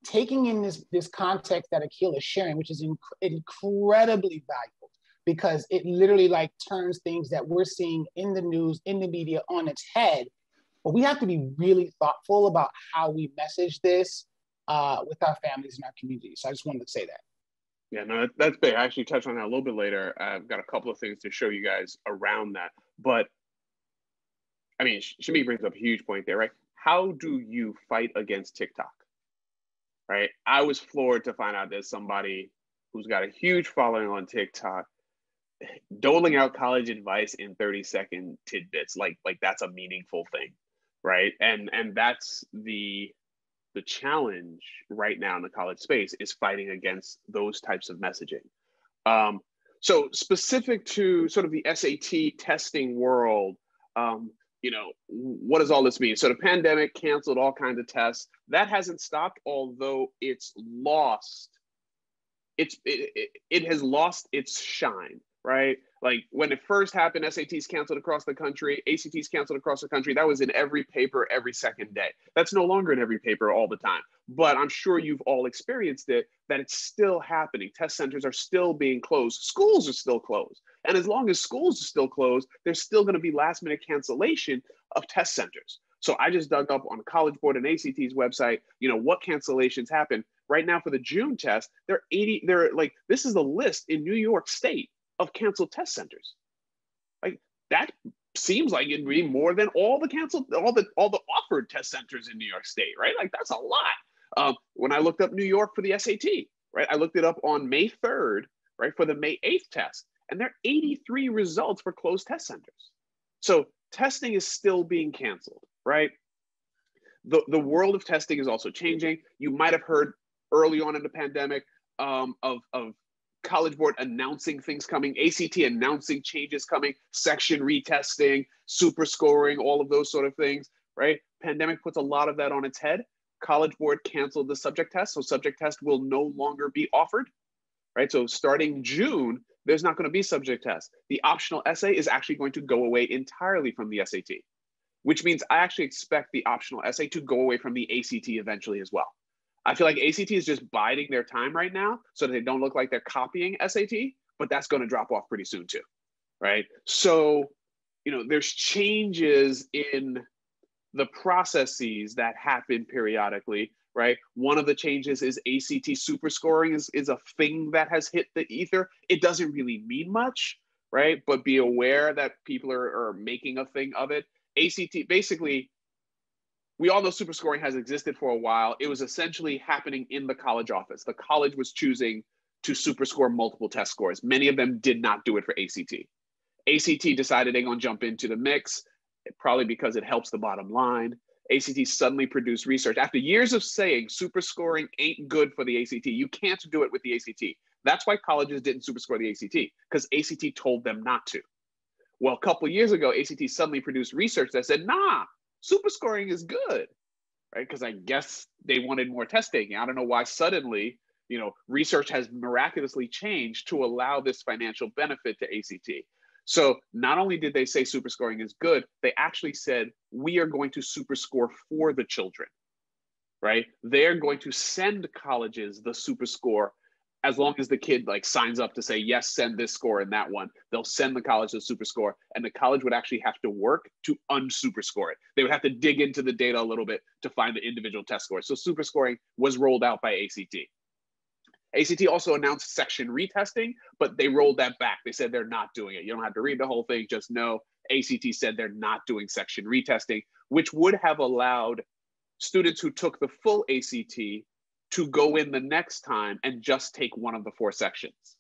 taking in this, this context that Akil is sharing, which is inc- incredibly valuable because it literally like turns things that we're seeing in the news, in the media on its head. But we have to be really thoughtful about how we message this uh, with our families and our communities. So I just wanted to say that. Yeah, no, that's big. I actually touch on that a little bit later. I've got a couple of things to show you guys around that. But I mean, Shami brings up a huge point there, right? How do you fight against TikTok? Right? I was floored to find out there's somebody who's got a huge following on TikTok doling out college advice in 30 second tidbits like like that's a meaningful thing right and and that's the the challenge right now in the college space is fighting against those types of messaging um, so specific to sort of the sat testing world um, you know, what does all this mean? So the pandemic canceled all kinds of tests. That hasn't stopped, although it's lost. It's it, it, it has lost its shine, right? Like when it first happened, SATs canceled across the country, ACTs canceled across the country. That was in every paper every second day. That's no longer in every paper all the time. But I'm sure you've all experienced it that it's still happening. Test centers are still being closed, schools are still closed. And as long as schools are still closed, there's still going to be last minute cancellation of test centers. So I just dug up on College Board and ACT's website, you know, what cancellations happen. Right now for the June test, they're 80, they're like, this is the list in New York State of canceled test centers. Like that seems like it'd be more than all the canceled, all the all the offered test centers in New York State, right? Like that's a lot. Um, when I looked up New York for the SAT, right, I looked it up on May 3rd, right, for the May 8th test, and there are 83 results for closed test centers. So testing is still being canceled, right? The, the world of testing is also changing. You might have heard early on in the pandemic um, of, of College Board announcing things coming, ACT announcing changes coming, section retesting, super scoring, all of those sort of things, right? Pandemic puts a lot of that on its head. College Board canceled the subject test, so subject test will no longer be offered, right? So starting June, there's not going to be subject test. The optional essay is actually going to go away entirely from the SAT, which means I actually expect the optional essay to go away from the ACT eventually as well. I feel like ACT is just biding their time right now so that they don't look like they're copying SAT, but that's going to drop off pretty soon too, right? So, you know, there's changes in the processes that happen periodically, right? One of the changes is ACT super scoring is, is a thing that has hit the ether. It doesn't really mean much, right? But be aware that people are, are making a thing of it. ACT, basically, we all know super scoring has existed for a while. It was essentially happening in the college office. The college was choosing to super score multiple test scores. Many of them did not do it for ACT. ACT decided they're going to jump into the mix probably because it helps the bottom line. ACT suddenly produced research after years of saying super scoring ain't good for the ACT. You can't do it with the ACT. That's why colleges didn't super score the ACT because ACT told them not to. Well, a couple years ago, ACT suddenly produced research that said, nah, super scoring is good, right? Because I guess they wanted more test taking. I don't know why suddenly, you know, research has miraculously changed to allow this financial benefit to ACT. So not only did they say super scoring is good, they actually said we are going to super score for the children, right? They're going to send colleges the super score as long as the kid like signs up to say yes send this score and that one they'll send the college the super score and the college would actually have to work to unsuper score it. They would have to dig into the data a little bit to find the individual test scores. So super scoring was rolled out by act ACT also announced section retesting, but they rolled that back. They said they're not doing it. You don't have to read the whole thing, just know ACT said they're not doing section retesting, which would have allowed students who took the full ACT to go in the next time and just take one of the four sections,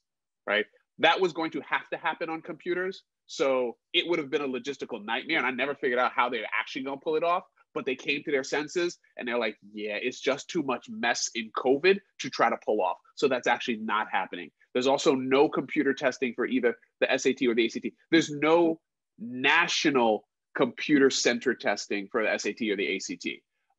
right? That was going to have to happen on computers. So it would have been a logistical nightmare. And I never figured out how they're actually going to pull it off but they came to their senses and they're like, yeah, it's just too much mess in COVID to try to pull off. So that's actually not happening. There's also no computer testing for either the SAT or the ACT. There's no national computer center testing for the SAT or the ACT.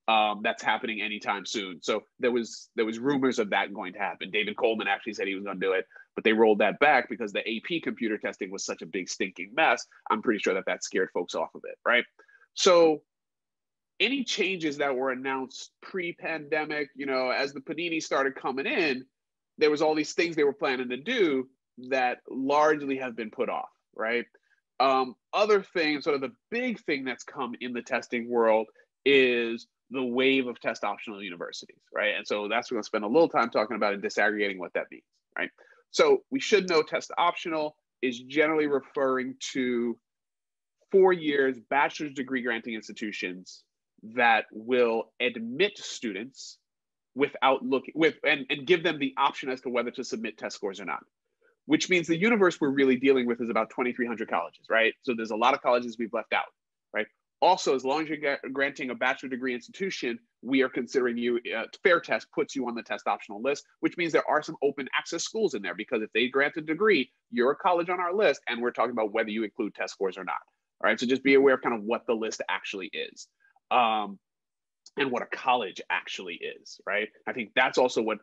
Um, that's happening anytime soon. So there was there was rumors of that going to happen. David Coleman actually said he was going to do it, but they rolled that back because the AP computer testing was such a big stinking mess. I'm pretty sure that that scared folks off of it, right? So any changes that were announced pre-pandemic, you know, as the panini started coming in, there was all these things they were planning to do that largely have been put off, right? Um, other things, sort of the big thing that's come in the testing world is the wave of test optional universities, right? And so that's what we're gonna spend a little time talking about and disaggregating what that means, right? So we should know test optional is generally referring to four years bachelor's degree granting institutions that will admit students without looking with and, and give them the option as to whether to submit test scores or not which means the universe we're really dealing with is about 2300 colleges right? So there's a lot of colleges we've left out right? Also as long as you're granting a bachelor degree institution we are considering you uh, FairTest puts you on the test optional list which means there are some open access schools in there because if they grant a degree you're a college on our list and we're talking about whether you include test scores or not all right? So just be aware of kind of what the list actually is um, and what a college actually is, right? I think that's also what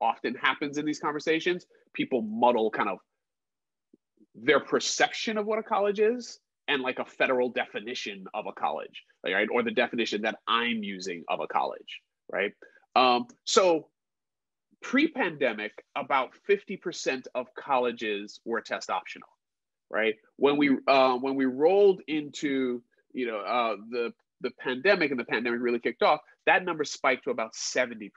often happens in these conversations. People muddle kind of their perception of what a college is and like a federal definition of a college, right? Or the definition that I'm using of a college, right? Um, so pre-pandemic, about 50% of colleges were test optional, right? When we uh, when we rolled into you know uh, the the pandemic and the pandemic really kicked off, that number spiked to about 70%,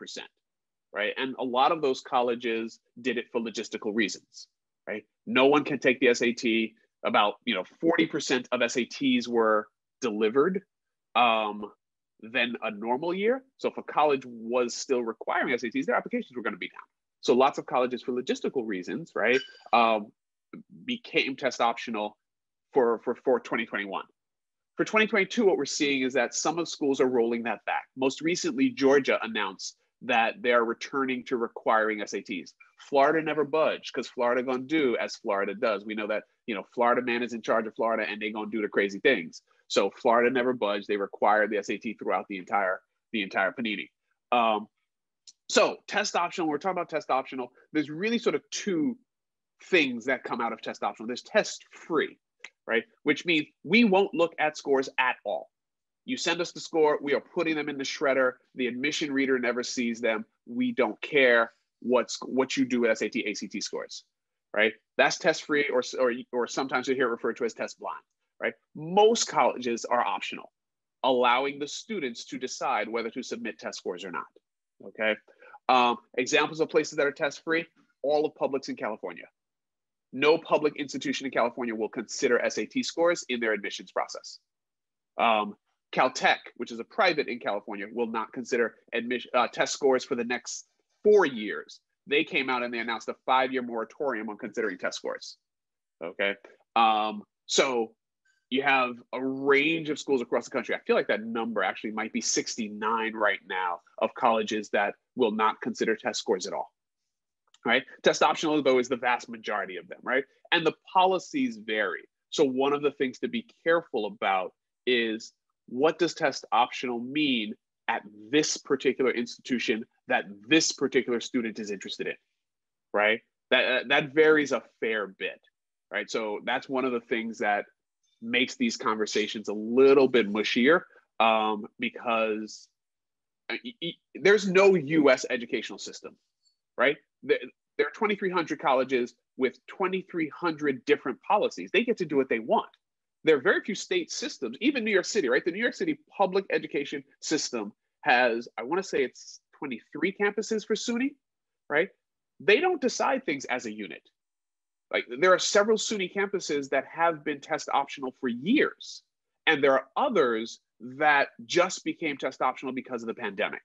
right? And a lot of those colleges did it for logistical reasons, right? No one can take the SAT. About, you know, 40% of SATs were delivered um, than a normal year. So if a college was still requiring SATs, their applications were going to be down. So lots of colleges, for logistical reasons, right, um, became test optional for, for, for 2021. For 2022, what we're seeing is that some of schools are rolling that back. Most recently, Georgia announced that they're returning to requiring SATs. Florida never budged because Florida gonna do as Florida does. We know that you know Florida man is in charge of Florida and they gonna do the crazy things. So Florida never budged. They required the SAT throughout the entire the entire panini. Um, so test optional, we're talking about test optional. There's really sort of two things that come out of test optional. There's test free, right? Which means we won't look at scores at all. You send us the score, we are putting them in the shredder. The admission reader never sees them. We don't care what's what you do with SAT, ACT scores, right? That's test free, or, or, or sometimes you hear it referred to as test blind, right? Most colleges are optional, allowing the students to decide whether to submit test scores or not, okay? Um, examples of places that are test free, all of publics in California. No public institution in California will consider SAT scores in their admissions process. Um, Caltech, which is a private in California, will not consider admission uh, test scores for the next four years. They came out and they announced a five-year moratorium on considering test scores. Okay, um, so you have a range of schools across the country. I feel like that number actually might be 69 right now of colleges that will not consider test scores at all. Right, test optional though is the vast majority of them. Right, and the policies vary. So one of the things to be careful about is what does test optional mean at this particular institution that this particular student is interested in, right? That, uh, that varies a fair bit, right? So that's one of the things that makes these conversations a little bit mushier um, because uh, there's no US educational system, right? There are 2,300 colleges with 2,300 different policies. They get to do what they want there are very few state systems, even New York City, right? The New York City public education system has, I want to say it's 23 campuses for SUNY, right? They don't decide things as a unit. Like there are several SUNY campuses that have been test optional for years. And there are others that just became test optional because of the pandemic.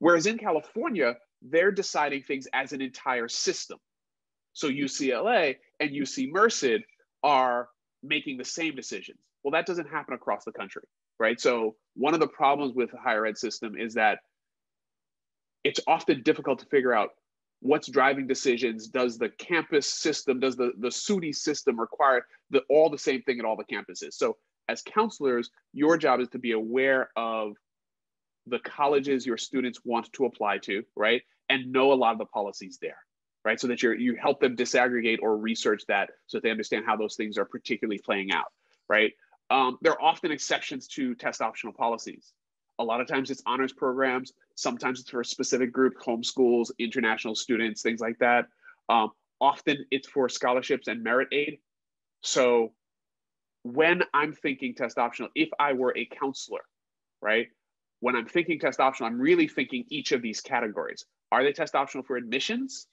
Whereas in California, they're deciding things as an entire system. So hmm. UCLA and hmm. UC Merced are making the same decisions. Well, that doesn't happen across the country, right? So one of the problems with the higher ed system is that it's often difficult to figure out what's driving decisions. Does the campus system, does the, the SUNY system require the, all the same thing at all the campuses? So as counselors, your job is to be aware of the colleges your students want to apply to, right? And know a lot of the policies there right? So that you you help them disaggregate or research that so that they understand how those things are particularly playing out, right? Um, there are often exceptions to test optional policies. A lot of times it's honors programs. Sometimes it's for a specific group, homeschools, international students, things like that. Um, often it's for scholarships and merit aid. So when I'm thinking test optional, if I were a counselor, right? When I'm thinking test optional, I'm really thinking each of these categories. Are they test optional for admissions?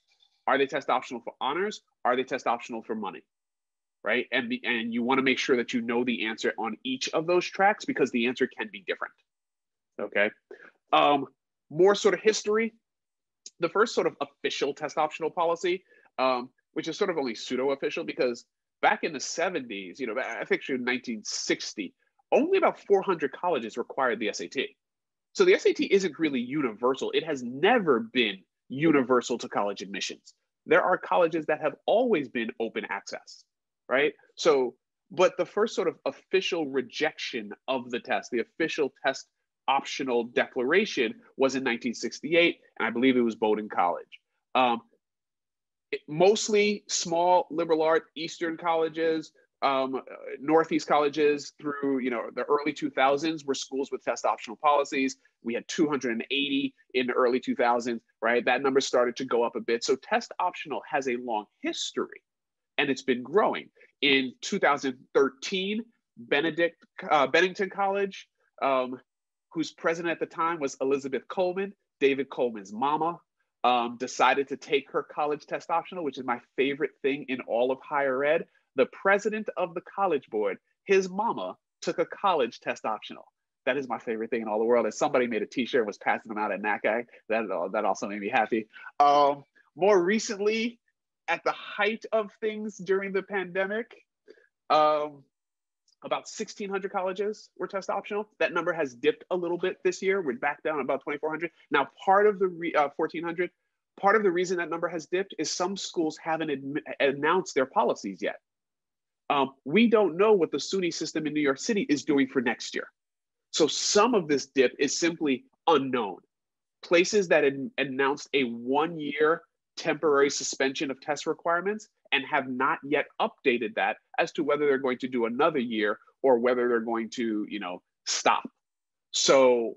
Are they test optional for honors? Are they test optional for money? Right. And the, and you want to make sure that you know the answer on each of those tracks because the answer can be different. Okay. Um, more sort of history. The first sort of official test optional policy, um, which is sort of only pseudo official because back in the 70s, you know, I think in 1960, only about 400 colleges required the SAT. So the SAT isn't really universal. It has never been universal to college admissions. There are colleges that have always been open access, right? So, but the first sort of official rejection of the test, the official test optional declaration was in 1968, and I believe it was Bowdoin College. Um, it, mostly small liberal art Eastern colleges, um, Northeast colleges through you know the early 2000s were schools with test optional policies. We had 280 in the early 2000s, right? That number started to go up a bit. So test optional has a long history, and it's been growing. In 2013, Benedict uh, Bennington College, um, whose president at the time was Elizabeth Coleman, David Coleman's mama, um, decided to take her college test optional, which is my favorite thing in all of higher ed the president of the college board, his mama took a college test optional. That is my favorite thing in all the world. As somebody made a T-shirt was passing them out at NACAC, that that also made me happy. Um, more recently, at the height of things during the pandemic, um, about 1,600 colleges were test optional. That number has dipped a little bit this year. We're back down about 2,400. Now, part of the re, uh, 1,400, part of the reason that number has dipped is some schools haven't announced their policies yet. Um, we don't know what the SUNY system in New York City is doing for next year. So some of this dip is simply unknown. places that announced a one year temporary suspension of test requirements and have not yet updated that as to whether they're going to do another year or whether they're going to, you know, stop. So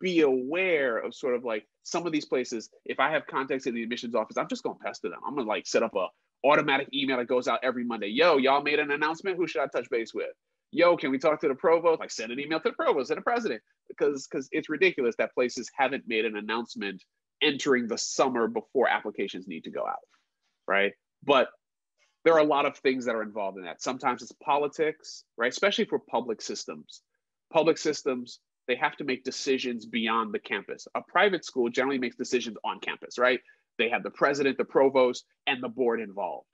be aware of sort of like some of these places. If I have contacts in the admissions office, I'm just gonna pester them. I'm gonna like set up a automatic email that goes out every Monday. Yo, y'all made an announcement. Who should I touch base with? Yo, can we talk to the provost? Like send an email to the provost and the president because because it's ridiculous that places haven't made an announcement entering the summer before applications need to go out, right? But there are a lot of things that are involved in that. Sometimes it's politics, right? Especially for public systems. Public systems, they have to make decisions beyond the campus. A private school generally makes decisions on campus, right? They have the president, the provost, and the board involved.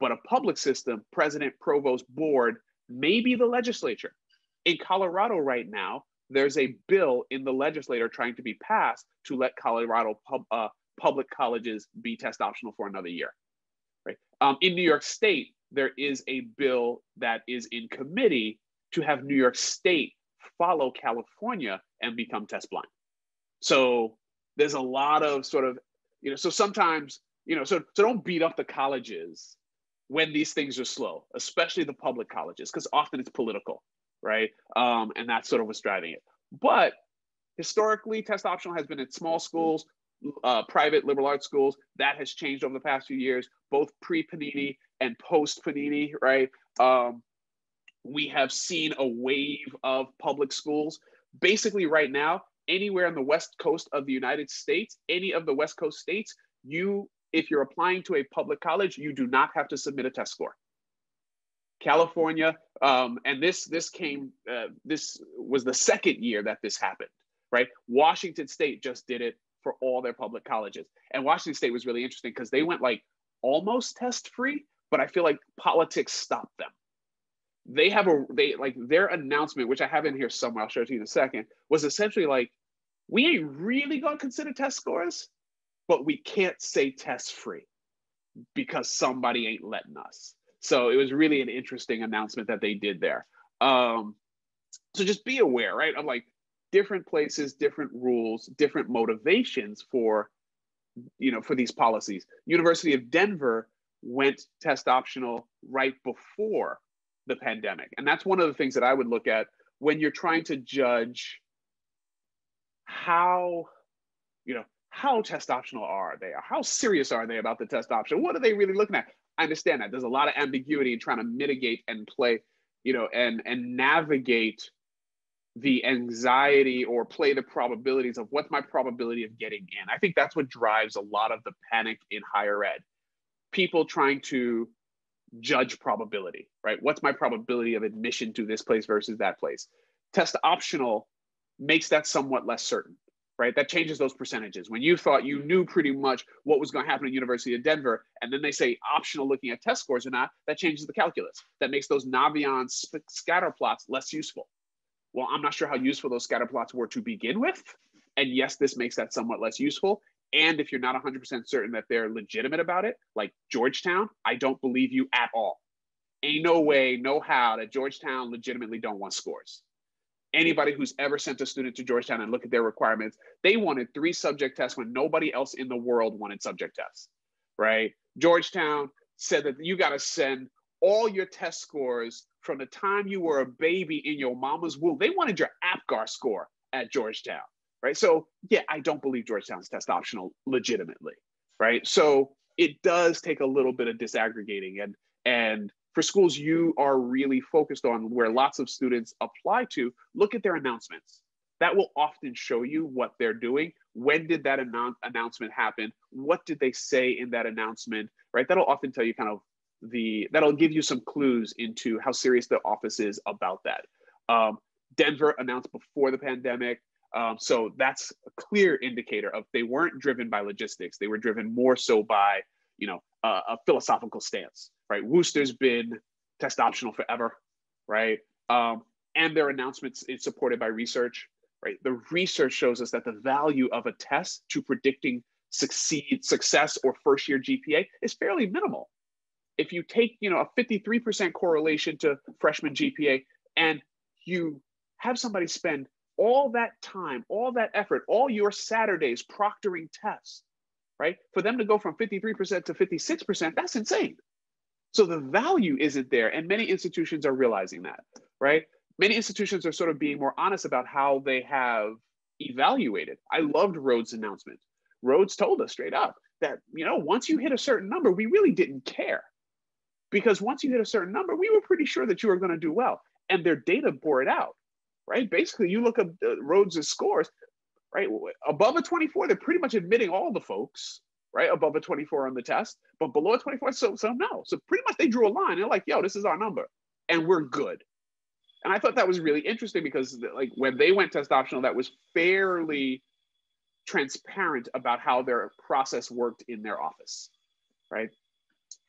But a public system, president, provost, board, maybe the legislature. In Colorado right now, there's a bill in the legislature trying to be passed to let Colorado pub, uh, public colleges be test optional for another year. Right. Um, in New York State, there is a bill that is in committee to have New York State follow California and become test blind. So there's a lot of sort of, you know, so sometimes, you know, so so don't beat up the colleges when these things are slow, especially the public colleges, because often it's political right? Um, and that's sort of what's driving it. But historically, test optional has been in small schools, uh, private liberal arts schools. That has changed over the past few years, both pre Panini and post Panini, right? Um, we have seen a wave of public schools. Basically, right now, anywhere on the west coast of the United States, any of the west coast states, you, if you're applying to a public college, you do not have to submit a test score. California, um, and this this came uh, this was the second year that this happened, right? Washington State just did it for all their public colleges, and Washington State was really interesting because they went like almost test free, but I feel like politics stopped them. They have a they like their announcement, which I have in here somewhere. I'll show it to you in a second. Was essentially like, we ain't really gonna consider test scores, but we can't say test free because somebody ain't letting us. So it was really an interesting announcement that they did there. Um, so just be aware, right? Of like different places, different rules, different motivations for, you know, for these policies. University of Denver went test optional right before the pandemic. And that's one of the things that I would look at when you're trying to judge how, you know, how test optional are they? How serious are they about the test option? What are they really looking at? I understand that there's a lot of ambiguity in trying to mitigate and play, you know, and and navigate the anxiety or play the probabilities of what's my probability of getting in. I think that's what drives a lot of the panic in higher ed. People trying to judge probability, right? What's my probability of admission to this place versus that place? Test optional makes that somewhat less certain right? That changes those percentages. When you thought you knew pretty much what was going to happen at University of Denver, and then they say optional looking at test scores or not, that changes the calculus. That makes those Naviance scatter plots less useful. Well, I'm not sure how useful those scatter plots were to begin with. And yes, this makes that somewhat less useful. And if you're not 100% certain that they're legitimate about it, like Georgetown, I don't believe you at all. Ain't no way, no how that Georgetown legitimately don't want scores anybody who's ever sent a student to Georgetown and look at their requirements, they wanted three subject tests when nobody else in the world wanted subject tests, right? Georgetown said that you got to send all your test scores from the time you were a baby in your mama's womb. They wanted your APGAR score at Georgetown, right? So, yeah, I don't believe Georgetown's test optional legitimately, right? So, it does take a little bit of disaggregating and and for schools you are really focused on where lots of students apply to, look at their announcements. That will often show you what they're doing. When did that annou- announcement happen? What did they say in that announcement? Right? That'll often tell you kind of the, that'll give you some clues into how serious the office is about that. Um, Denver announced before the pandemic. Um, so that's a clear indicator of they weren't driven by logistics. They were driven more so by, you know, a philosophical stance right? Worcester's been test optional forever, right? Um, and their announcements is supported by research, right? The research shows us that the value of a test to predicting succeed success or first year GPA is fairly minimal. If you take, you know, a 53% correlation to freshman GPA and you have somebody spend all that time, all that effort, all your Saturdays proctoring tests, right? For them to go from 53% to 56%, that's insane. So the value isn't there. And many institutions are realizing that, right? Many institutions are sort of being more honest about how they have evaluated. I loved Rhodes' announcement. Rhodes told us straight up that, you know, once you hit a certain number, we really didn't care. Because once you hit a certain number, we were pretty sure that you were going to do well. And their data bore it out, right? Basically, you look at uh, Rhodes' scores, right? Above a 24, they're pretty much admitting all the folks right? Above a 24 on the test, but below a 24, so so no. So pretty much they drew a line. They're like, yo, this is our number, and we're good. And I thought that was really interesting because like when they went test optional, that was fairly transparent about how their process worked in their office, right?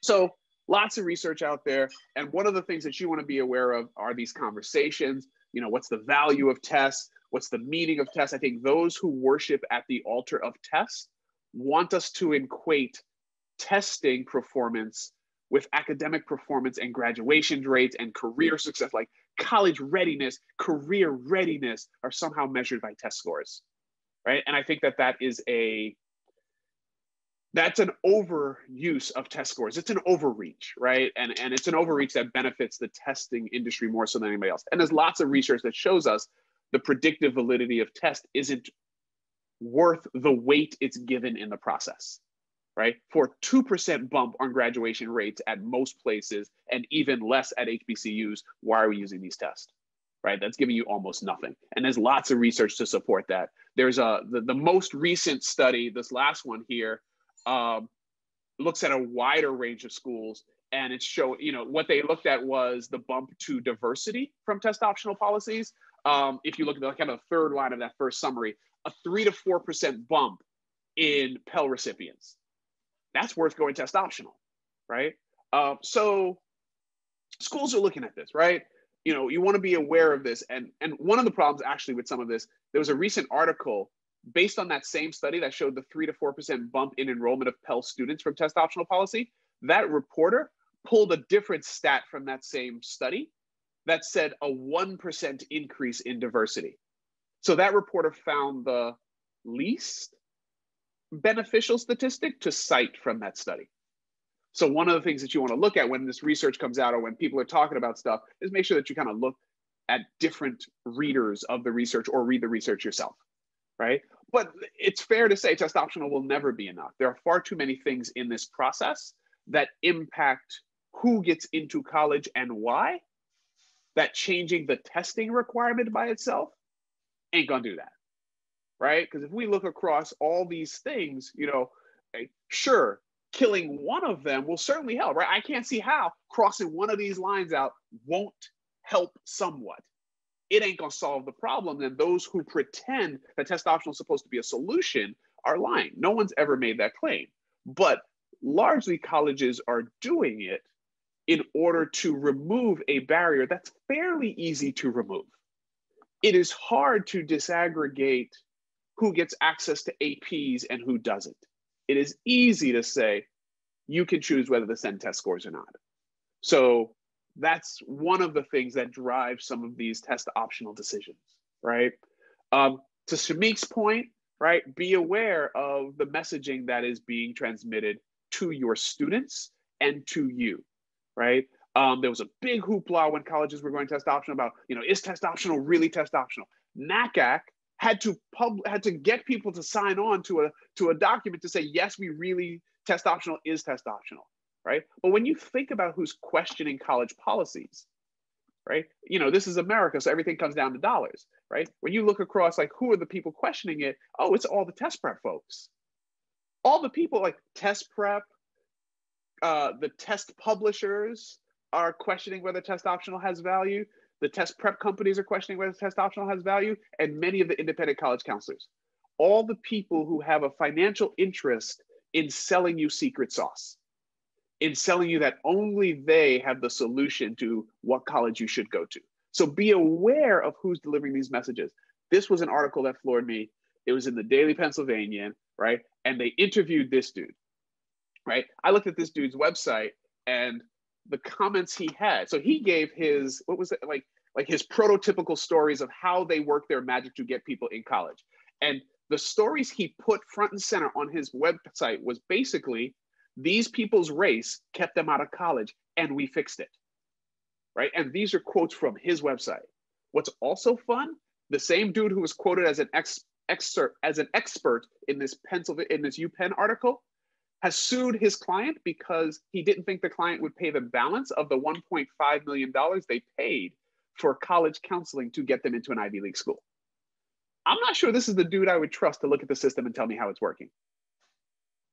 So lots of research out there. And one of the things that you want to be aware of are these conversations. You know, what's the value of tests? What's the meaning of tests? I think those who worship at the altar of tests want us to equate testing performance with academic performance and graduation rates and career success, like college readiness, career readiness are somehow measured by test scores, right? And I think that that is a, that's an overuse of test scores. It's an overreach, right? And, and it's an overreach that benefits the testing industry more so than anybody else. And there's lots of research that shows us the predictive validity of test isn't worth the weight it's given in the process, right? For 2% bump on graduation rates at most places and even less at HBCUs, why are we using these tests? Right, that's giving you almost nothing. And there's lots of research to support that. There's a the, the most recent study, this last one here, um, looks at a wider range of schools and it's show you know what they looked at was the bump to diversity from test optional policies um, if you look at the kind of third line of that first summary a three to four percent bump in Pell recipients. That's worth going test optional, right? Uh, so schools are looking at this, right? You know, you want to be aware of this. And, and one of the problems actually with some of this, there was a recent article based on that same study that showed the three to 4% bump in enrollment of Pell students from test optional policy. That reporter pulled a different stat from that same study that said a 1% increase in diversity. So that reporter found the least beneficial statistic to cite from that study. So one of the things that you want to look at when this research comes out or when people are talking about stuff is make sure that you kind of look at different readers of the research or read the research yourself, right? But it's fair to say test optional will never be enough. There are far too many things in this process that impact who gets into college and why, that changing the testing requirement by itself ain't gonna do that, right? Because if we look across all these things, you know, eh, sure, killing one of them will certainly help, right? I can't see how crossing one of these lines out won't help somewhat. It ain't gonna solve the problem. And those who pretend that test optional is supposed to be a solution are lying. No one's ever made that claim. But largely colleges are doing it in order to remove a barrier that's fairly easy to remove it is hard to disaggregate who gets access to APs and who doesn't. It is easy to say you can choose whether to send test scores or not. So that's one of the things that drives some of these test optional decisions, right? Um, to Shamik's point, right, be aware of the messaging that is being transmitted to your students and to you, right? Um, there was a big hoopla when colleges were going test optional about, you know, is test optional really test optional? NACAC had to pub had to get people to sign on to a to a document to say yes, we really test optional is test optional, right? But when you think about who's questioning college policies, right? You know, this is America, so everything comes down to dollars, right? When you look across, like, who are the people questioning it? Oh, it's all the test prep folks. All the people like test prep, uh, the test publishers, are questioning whether test optional has value. The test prep companies are questioning whether test optional has value, and many of the independent college counselors. All the people who have a financial interest in selling you secret sauce, in selling you that only they have the solution to what college you should go to. So be aware of who's delivering these messages. This was an article that floored me. It was in the Daily Pennsylvanian, right? And they interviewed this dude, right? I looked at this dude's website and the comments he had. So he gave his what was it like like his prototypical stories of how they work their magic to get people in college. And the stories he put front and center on his website was basically these people's race kept them out of college and we fixed it. Right. And these are quotes from his website. What's also fun, the same dude who was quoted as an ex, excerpt as an expert in this Pennsylvania in this UPenn article has sued his client because he didn't think the client would pay the balance of the 1.5 million dollars they paid for college counseling to get them into an Ivy League school. I'm not sure this is the dude I would trust to look at the system and tell me how it's working.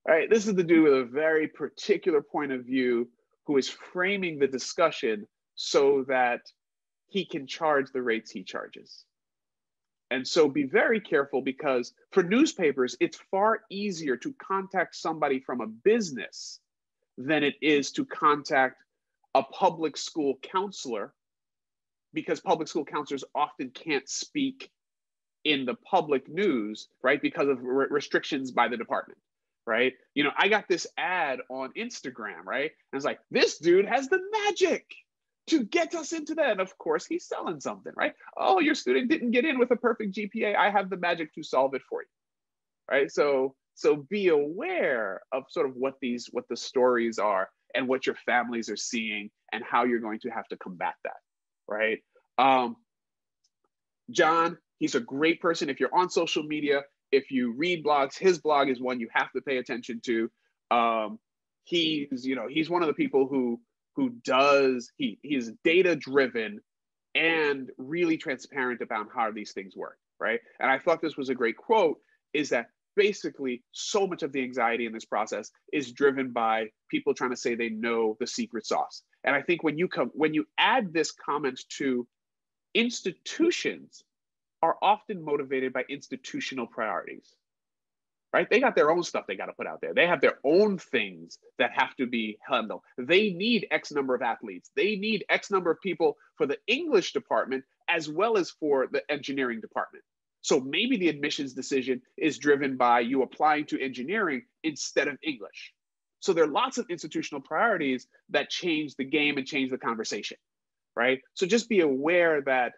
All right, this is the dude with a very particular point of view who is framing the discussion so that he can charge the rates he charges. And so be very careful because for newspapers, it's far easier to contact somebody from a business than it is to contact a public school counselor because public school counselors often can't speak in the public news, right? Because of re- restrictions by the department, right? You know, I got this ad on Instagram, right? And it's like, this dude has the magic to get us into that. And of course, he's selling something, right? Oh, your student didn't get in with a perfect GPA. I have the magic to solve it for you, right? So, so be aware of sort of what these, what the stories are and what your families are seeing and how you're going to have to combat that, right? Um, Jon, he's a great person. If you're on social media, if you read blogs, his blog is one you have to pay attention to. Um, he's, you know, he's one of the people who who does he he's data driven and really transparent about how these things work, right? And I thought this was a great quote. Is that basically so much of the anxiety in this process is driven by people trying to say they know the secret sauce. And I think when you come when you add this comment to institutions are often motivated by institutional priorities right? They got their own stuff they got to put out there. They have their own things that have to be handled. They need x number of athletes. They need x number of people for the english department as well as for the engineering department. So maybe the admissions decision is driven by you applying to engineering instead of english. So there are lots of institutional priorities that change the game and change the conversation right? So just be aware that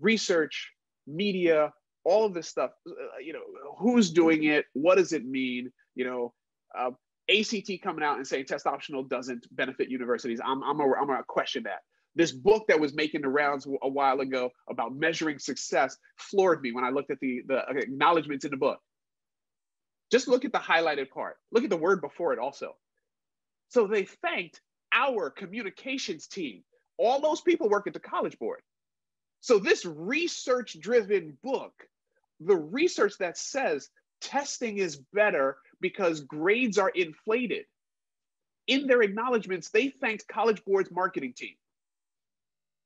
research, media, all of this stuff, uh, you know, who's doing it? What does it mean? You know, uh, ACT coming out and saying test optional doesn't benefit universities. I'm, I'm, a, I'm gonna question that. This book that was making the rounds a while ago about measuring success floored me when I looked at the, the acknowledgments in the book. Just look at the highlighted part. Look at the word before it also. So they thanked our communications team all those people work at the College Board. So, this research driven book, the research that says testing is better because grades are inflated, in their acknowledgments, they thanked College Board's marketing team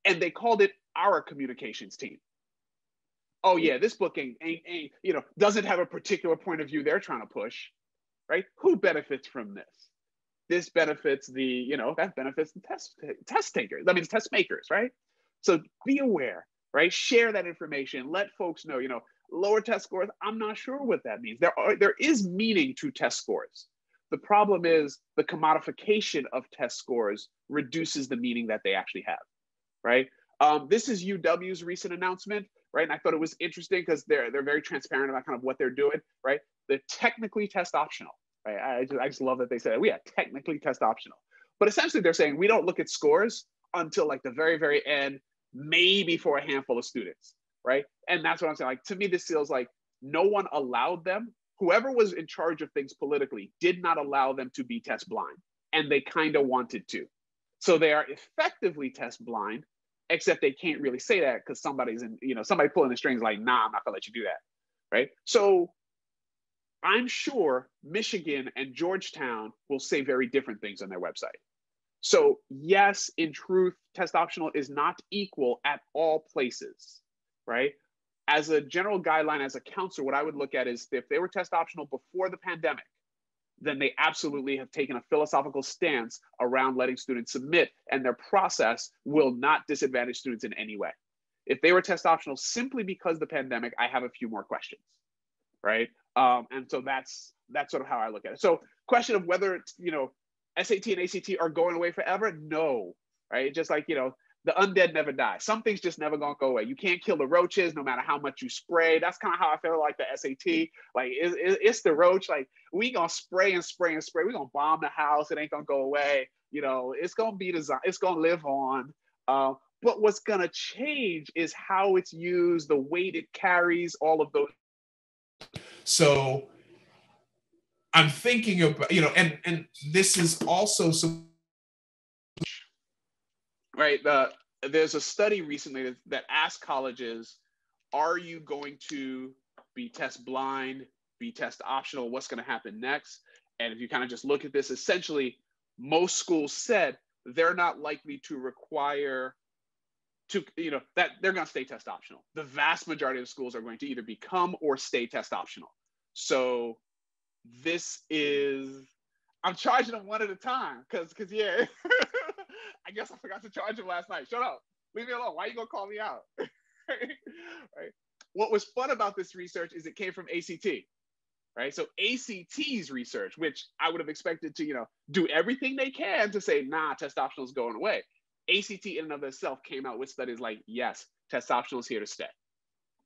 and they called it our communications team. Oh, yeah, this book ain't, ain't, ain't, you know, doesn't have a particular point of view they're trying to push, right? Who benefits from this? this benefits the you know that benefits the test test takers i mean test makers right so be aware right? Share that information. Let folks know you know lower test scores i'm not sure what that means. There are there is meaning to test scores. The problem is the commodification of test scores reduces the meaning that they actually have right? Um, this is uw's recent announcement right? And i thought it was interesting because they're they're very transparent about kind of what they're doing right? They're technically test optional Right? I just, I just love that they said we are technically test optional, but essentially they're saying we don't look at scores until like the very very end, maybe for a handful of students, right? And that's what I'm saying. Like to me, this feels like no one allowed them. Whoever was in charge of things politically did not allow them to be test blind, and they kind of wanted to. So they are effectively test blind, except they can't really say that because somebody's in, you know, somebody pulling the strings like, nah, I'm not gonna let you do that. Right. So I'm sure Michigan and Georgetown will say very different things on their website. So, yes, in truth, test optional is not equal at all places, right? As a general guideline, as a counselor, what I would look at is if they were test optional before the pandemic, then they absolutely have taken a philosophical stance around letting students submit, and their process will not disadvantage students in any way. If they were test optional simply because the pandemic, I have a few more questions, right? Um, and so that's that's sort of how I look at it. So question of whether you know SAT and ACT are going away forever? No, right? Just like you know the undead never die. Some things just never gonna go away. You can't kill the roaches no matter how much you spray. That's kind of how I feel like the SAT. Like it, it, it's the roach. Like we gonna spray and spray and spray. We gonna bomb the house. It ain't gonna go away. You know, it's gonna be designed. It's gonna live on. Uh, but what's gonna change is how it's used, the weight it carries, all of those. So I'm thinking about you know, and and this is also some right? The, there's a study recently that, that asked colleges, are you going to be test blind, be test optional? What's going to happen next? And if you kind of just look at this, essentially, most schools said they're not likely to require to you know that they're going to stay test optional the vast majority of schools are going to either become or stay test optional so this is i'm charging them one at a time because because yeah I guess I forgot to charge them last night. Shut up. Leave me alone. Why are you gonna call me out? right? What was fun about this research is it came from ACT. Right. So ACT's research, which I would have expected to, you know, do everything they can to say, nah, test is going away. ACT in and of itself came out with studies like, yes, test is here to stay.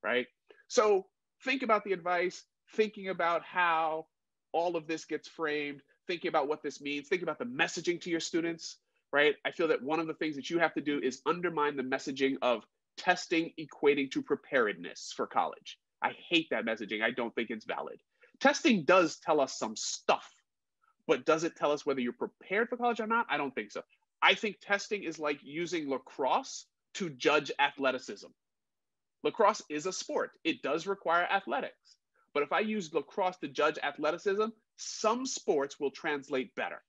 Right. So think about the advice, thinking about how all of this gets framed, thinking about what this means, thinking about the messaging to your students, right? I feel that one of the things that you have to do is undermine the messaging of testing equating to preparedness for college. I hate that messaging. I don't think it's valid. Testing does tell us some stuff, but does it tell us whether you're prepared for college or not? I don't think so. I think testing is like using lacrosse to judge athleticism. Lacrosse is a sport, it does require athletics. But if I use lacrosse to judge athleticism, some sports will translate better.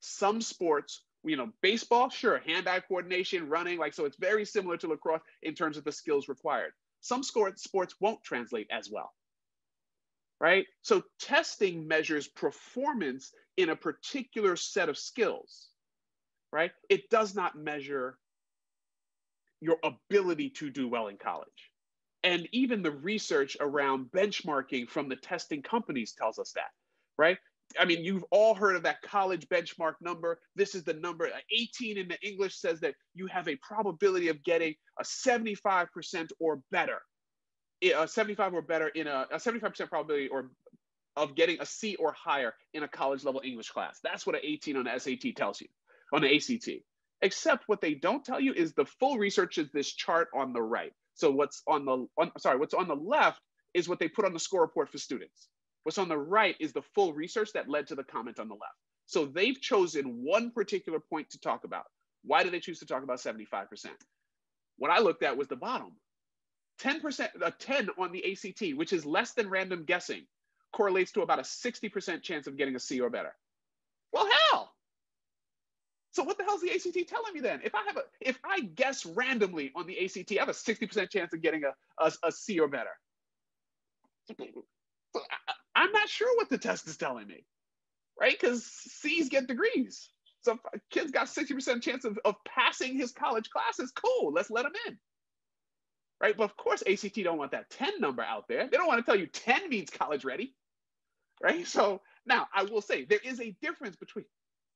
Some sports you know, baseball, sure, hand-eye coordination, running, like so it's very similar to lacrosse in terms of the skills required. Some sports won't translate as well. Right? So testing measures performance in a particular set of skills. Right? It does not measure your ability to do well in college. And even the research around benchmarking from the testing companies tells us that, right? I mean, you've all heard of that college benchmark number. This is the number. Uh, 18 in the English says that you have a probability of getting a 75% or better, a uh, 75 or better in a, a 75% probability or of getting a C or higher in a college level English class. That's what an 18 on the SAT tells you, on the ACT. Except what they don't tell you is the full research is this chart on the right. So what's on the on, sorry, what's on the left is what they put on the score report for students. What's on the right is the full research that led to the comment on the left. So they've chosen one particular point to talk about. Why did they choose to talk about 75%? What I looked at was the bottom. 10%, a 10 on the ACT, which is less than random guessing, correlates to about a 60% chance of getting a C or better. Well, hell. So what the hell is the ACT telling me then? If I have a, if I guess randomly on the ACT, I have a 60% chance of getting a, a, a C or better. I'm not sure what the test is telling me, right? Because C's get degrees. So if kid's got 60% chance of, of passing his college classes, cool, let's let him in. Right? But of course, ACT don't want that 10 number out there. They don't want to tell you 10 means college ready. Right? So now I will say there is a difference between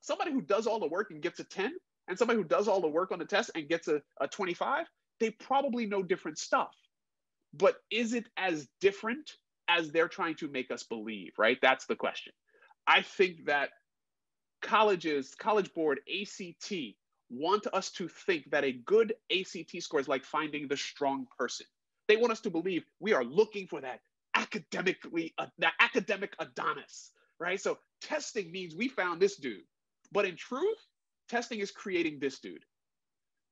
somebody who does all the work and gets a 10 and somebody who does all the work on the test and gets a, a 25. They probably know different stuff. But is it as different as they're trying to make us believe, right? That's the question. I think that colleges, College Board, ACT, want us to think that a good ACT score is like finding the strong person. They want us to believe we are looking for that academically, uh, that academic Adonis, right? So testing means we found this dude. But in truth, testing is creating this dude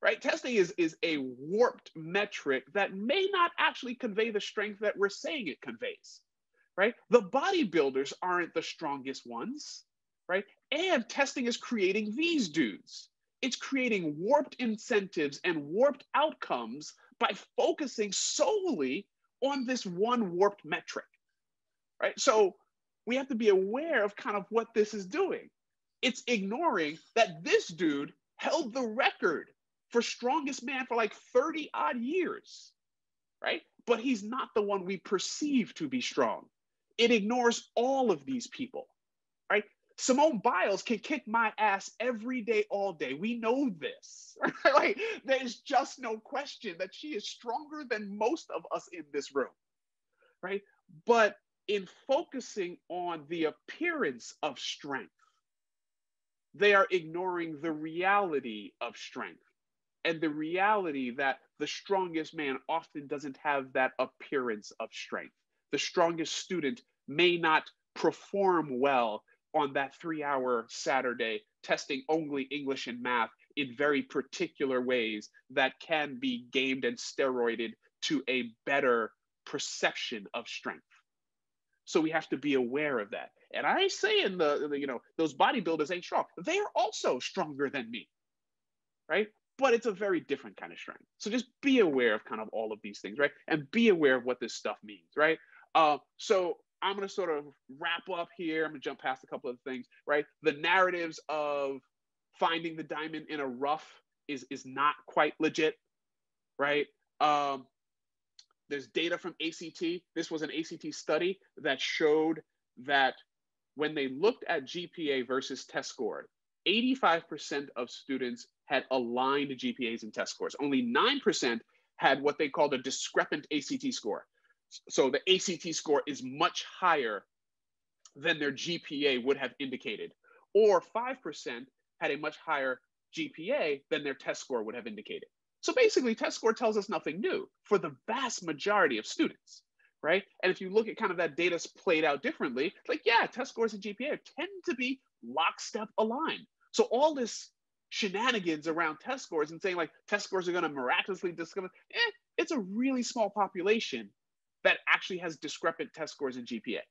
right? Testing is, is a warped metric that may not actually convey the strength that we're saying it conveys, right? The bodybuilders aren't the strongest ones, right? And testing is creating these dudes. It's creating warped incentives and warped outcomes by focusing solely on this one warped metric, right? So we have to be aware of kind of what this is doing. It's ignoring that this dude held the record for strongest man for like 30 odd years, right? But he's not the one we perceive to be strong. It ignores all of these people, right? Simone Biles can kick my ass every day, all day. We know this. like, there's just no question that she is stronger than most of us in this room, right? But in focusing on the appearance of strength, they are ignoring the reality of strength and the reality that the strongest man often doesn't have that appearance of strength. The strongest student may not perform well on that three hour Saturday, testing only English and math in very particular ways that can be gamed and steroided to a better perception of strength. So we have to be aware of that. And I say in the, the you know, those bodybuilders ain't strong. They are also stronger than me, right? But it's a very different kind of strength. So just be aware of kind of all of these things, right? And be aware of what this stuff means, right? Uh, so I'm to sort of wrap up here. I'm to jump past a couple of things, right? The narratives of finding the diamond in a rough is is not quite legit, right? Um, there's data from ACT. This was an ACT study that showed that when they looked at GPA versus test score, 85% of students had aligned GPAs and test scores. Only 9% had what they called a discrepant ACT score. So the ACT score is much higher than their GPA would have indicated, or 5% had a much higher GPA than their test score would have indicated. So basically, test score tells us nothing new for the vast majority of students, right? And if you look at kind of that data's played out differently, like, yeah, test scores and GPA tend to be lockstep aligned. So all this shenanigans around test scores and saying like test scores are going to miraculously discover, eh, it's a really small population that actually has discrepant test scores and GPA,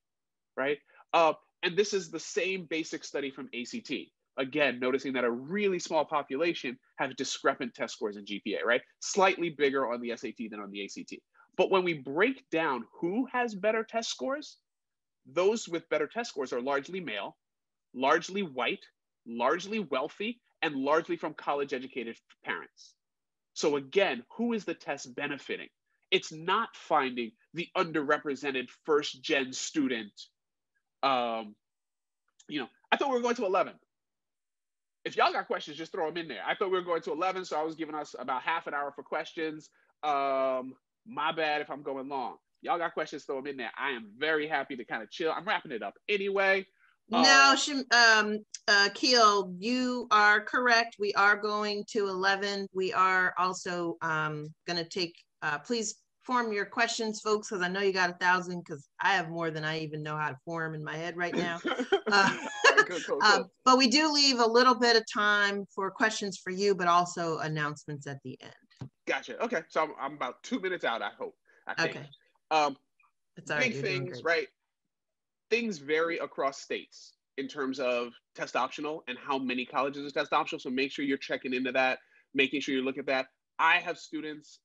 right? Uh, and this is the same basic study from ACT. Again, noticing that a really small population have discrepant test scores and GPA, right? Slightly bigger on the SAT than on the ACT. But when we break down who has better test scores, those with better test scores are largely male, largely white, largely wealthy, and largely from college educated parents. So again, who is the test benefiting? It's not finding the underrepresented first gen student. Um, you know, I thought we were going to 11. If y'all got questions, just throw them in there. I thought we were going to 11, so I was giving us about half an hour for questions. Um, my bad if I'm going long. Y'all got questions, throw them in there. I am very happy to kind of chill. I'm wrapping it up anyway. No, uh, um, uh, Keel, you are correct. We are going to 11. We are also um, going to take, uh, please form your questions, folks, because I know you got a thousand, because I have more than I even know how to form in my head right now. Uh, cool, cool, um, but we do leave a little bit of time for questions for you, but also announcements at the end. Gotcha. Okay. So I'm, I'm about two minutes out, I hope. I think. Okay. Um, it's big things, right? Things vary across states in terms of test optional and how many colleges are test optional. So make sure you're checking into that, making sure you look at that. I have students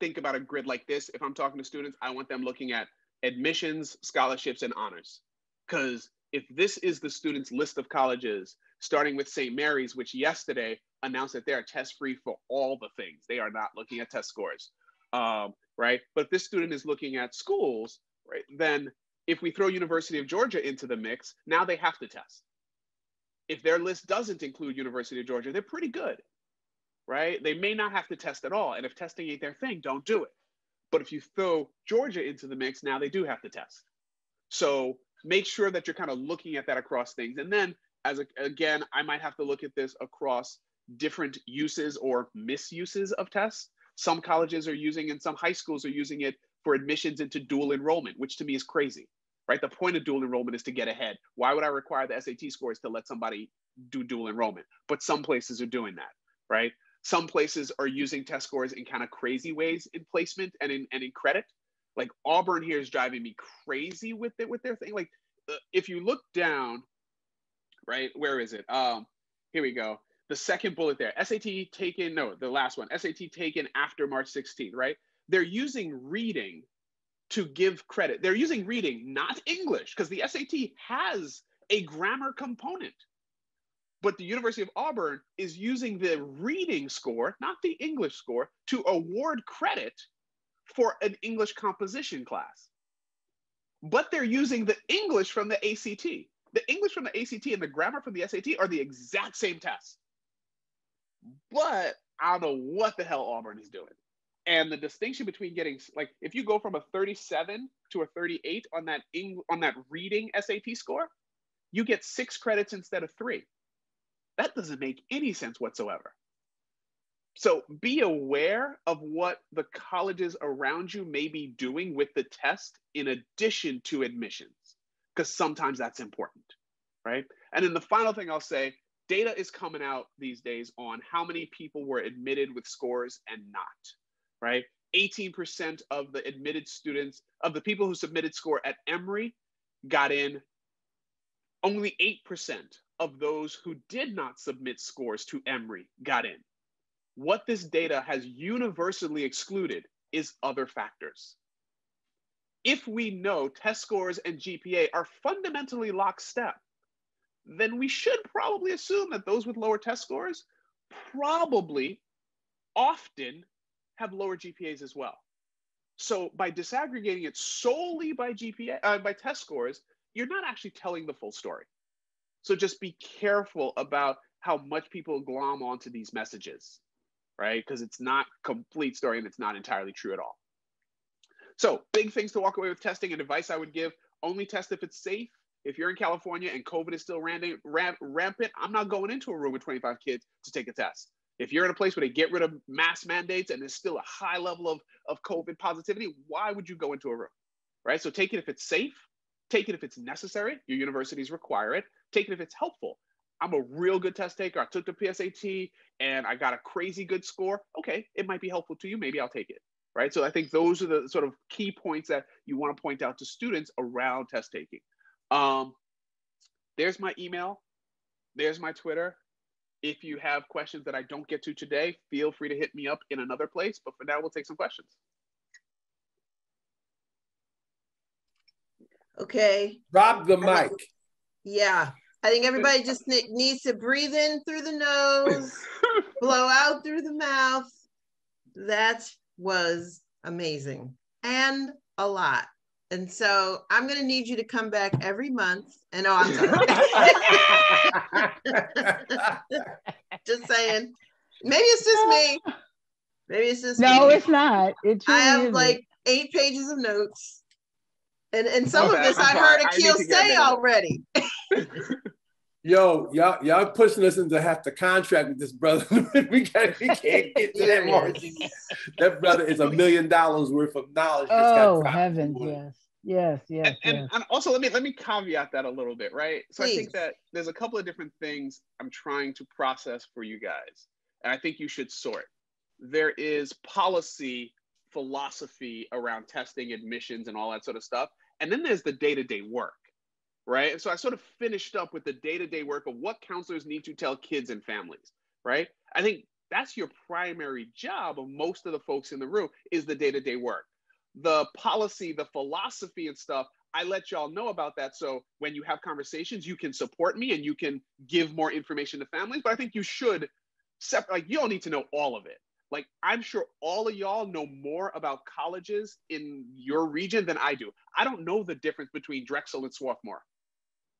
think about a grid like this. If I'm talking to students, I want them looking at admissions, scholarships, and honors. Because if this is the student's list of colleges, starting with St. Mary's, which yesterday announced that they are test free for all the things, they are not looking at test scores, um, right? But if this student is looking at schools, right, then if we throw University of Georgia into the mix, now they have to test. If their list doesn't include University of Georgia, they're pretty good right? They may not have to test at all. And if testing ain't their thing, don't do it. But if you throw Georgia into the mix, now they do have to test. So make sure that you're kind of looking at that across things. And then, as a, again, I might have to look at this across different uses or misuses of tests. Some colleges are using and some high schools are using it for admissions into dual enrollment, which to me is crazy, right? The point of dual enrollment is to get ahead. Why would I require the SAT scores to let somebody do dual enrollment? But some places are doing that, right? Some places are using test scores in kind of crazy ways in placement and in and in credit. Like Auburn here is driving me crazy with it with their thing. Like uh, if you look down, right, where is it? Um, here we go. The second bullet there, SAT taken, no, the last one, SAT taken after March 16th, right? They're using reading to give credit. They're using reading, not English, because the SAT has a grammar component. But the University of Auburn is using the reading score, not the English score, to award credit for an English composition class. But they're using the English from the ACT. The English from the ACT and the grammar from the SAT are the exact same test. But I don't know what the hell Auburn is doing. And the distinction between getting like if you go from a 37 to a 38 on that Eng, on that reading SAT score, you get six credits instead of three. That doesn't make any sense whatsoever. So be aware of what the colleges around you may be doing with the test in addition to admissions, because sometimes that's important, right? And then the final thing I'll say data is coming out these days on how many people were admitted with scores and not, right? 18% of the admitted students, of the people who submitted score at Emory, got in. Only 8% of those who did not submit scores to Emory got in. What this data has universally excluded is other factors. If we know test scores and GPA are fundamentally lockstep, then we should probably assume that those with lower test scores probably often have lower GPAs as well. So by disaggregating it solely by GPA, uh, by test scores, you're not actually telling the full story. So just be careful about how much people glom onto these messages, right? Because it's not complete story and it's not entirely true at all. So big things to walk away with testing and advice I would give, only test if it's safe if you're in California and COVID is still rampant, rampant, I'm not going into a room with 25 kids to take a test. If you're in a place where they get rid of mask mandates and there's still a high level of, of COVID positivity, why would you go into a room? Right? So take it if it's safe, take it if it's necessary. Your universities require it. Take it if it's helpful. I'm a real good test taker. I took the PSAT and I got a crazy good score. Okay, it might be helpful to you. Maybe I'll take it. Right. So I think those are the sort of key points that you want to point out to students around test taking. Um, there's my email. There's my Twitter. If you have questions that I don't get to today, feel free to hit me up in another place. But for now, we'll take some questions. Okay. Drop the mic. Yeah. I think everybody just needs to breathe in through the nose, blow out through the mouth. That was amazing and a lot. And so I'm going to need you to come back every month. And oh, I'm sorry. just saying. Maybe it's just me. Maybe it's just me. no, me. it's not. It I have like eight pages of notes. And and some okay, of this I heard Akil say already. Yo, y'all, y'all pushing us into have to contract with this brother. we can't, we can't get to that margin. that brother is a million dollars worth of knowledge. Oh heavens, yes. Yes, yes, and, yes. And, and, also let me let me caveat that a little bit, right? So Please. I think that there's a couple of different things I'm trying to process for you guys, and I think you should sort. There is policy, philosophy around testing, admissions, and all that sort of stuff, and then there's the day-to-day work, right? And so I sort of finished up with the day-to-day work of what counselors need to tell kids and families, right? I think that's your primary job of most of the folks in the room is the day-to-day work the policy, the philosophy and stuff, I let y'all know about that. So when you have conversations, you can support me and you can give more information to families. But I think you should separate, like, you don't need to know all of it. Like, I'm sure all of y'all know more about colleges in your region than I do. I don't know the difference between Drexel and Swarthmore.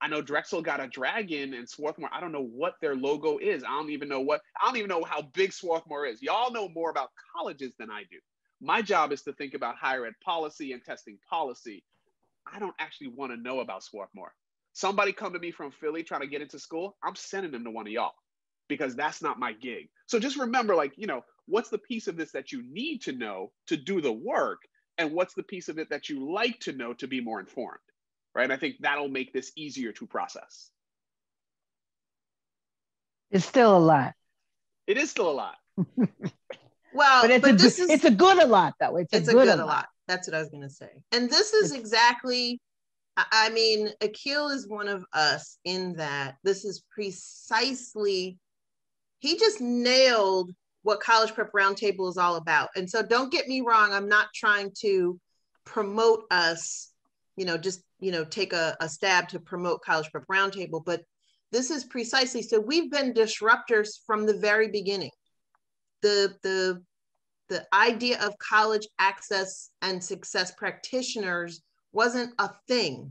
I know Drexel got a dragon and Swarthmore. I don't know what their logo is. I don't even know what, I don't even know how big Swarthmore is. Y'all know more about colleges than I do. My job is to think about higher ed policy and testing policy. I don't actually want to know about Swarthmore. Somebody come to me from Philly trying to get into school, I'm sending them to one of y'all because that's not my gig. So just remember, like, you know, what's the piece of this that you need to know to do the work? And what's the piece of it that you like to know to be more informed? Right. And I think that'll make this easier to process. It's still a lot. It is still a lot. Well, but it's but a this is, it's a good a lot though. It's, it's a, good, a, good a lot. That's what I was gonna say. And this is it's, exactly. I mean, Akil is one of us in that this is precisely. He just nailed what College Prep Roundtable is all about. And so, don't get me wrong. I'm not trying to promote us. You know, just you know, take a, a stab to promote College Prep Roundtable, but this is precisely so. We've been disruptors from the very beginning the the the idea of college access and success practitioners wasn't a thing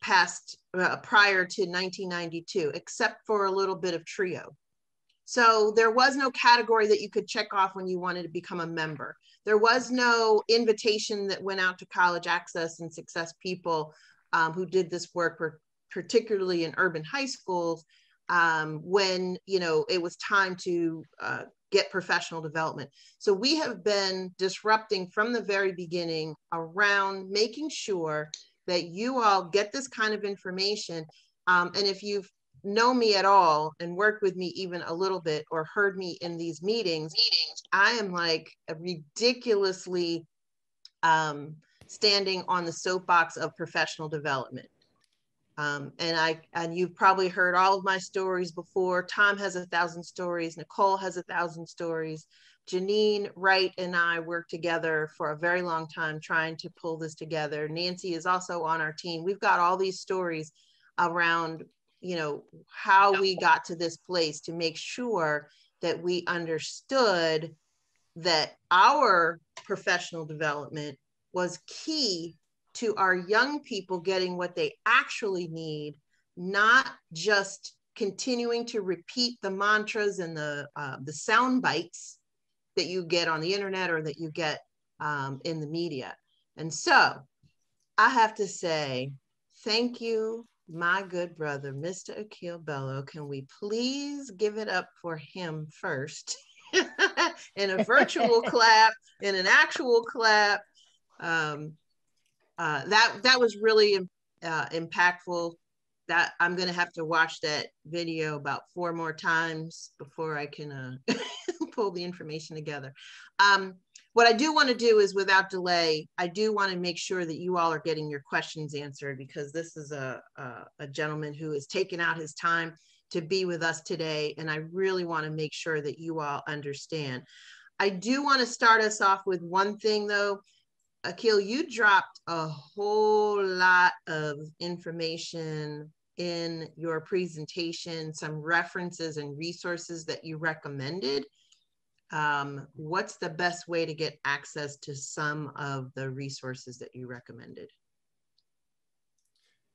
past uh, prior to 1992, except for a little bit of TRIO. So there was no category that you could check off when you wanted to become a member. There was no invitation that went out to college access and success people um, who did this work, particularly in urban high schools, um, when you know it was time to uh, get professional development. So we have been disrupting from the very beginning around making sure that you all get this kind of information. Um, and if you've know me at all and worked with me even a little bit or heard me in these meetings, I am like ridiculously um, standing on the soapbox of professional development. Um, and I and you've probably heard all of my stories before. Tom has a thousand stories. Nicole has a thousand stories. Janine Wright and I worked together for a very long time trying to pull this together. Nancy is also on our team. We've got all these stories around you know, how we got to this place to make sure that we understood that our professional development was key to our young people getting what they actually need, not just continuing to repeat the mantras and the uh, the sound bites that you get on the internet or that you get um, in the media. And so I have to say, thank you my good brother, Mr. Akil Bello. Can we please give it up for him first in a virtual clap, in an actual clap? Um, uh, that that was really uh, impactful. That I'm gonna have to watch that video about four more times before I can uh, pull the information together. Um, what I do want to do is without delay, I do want to make sure that you all are getting your questions answered because this is a, a, a gentleman who has taken out his time to be with us today. And I really want to make sure that you all understand. I do want to start us off with one thing though. Akil, you dropped a whole lot of information in your presentation, some references and resources that you recommended um, what's the best way to get access to some of the resources that you recommended?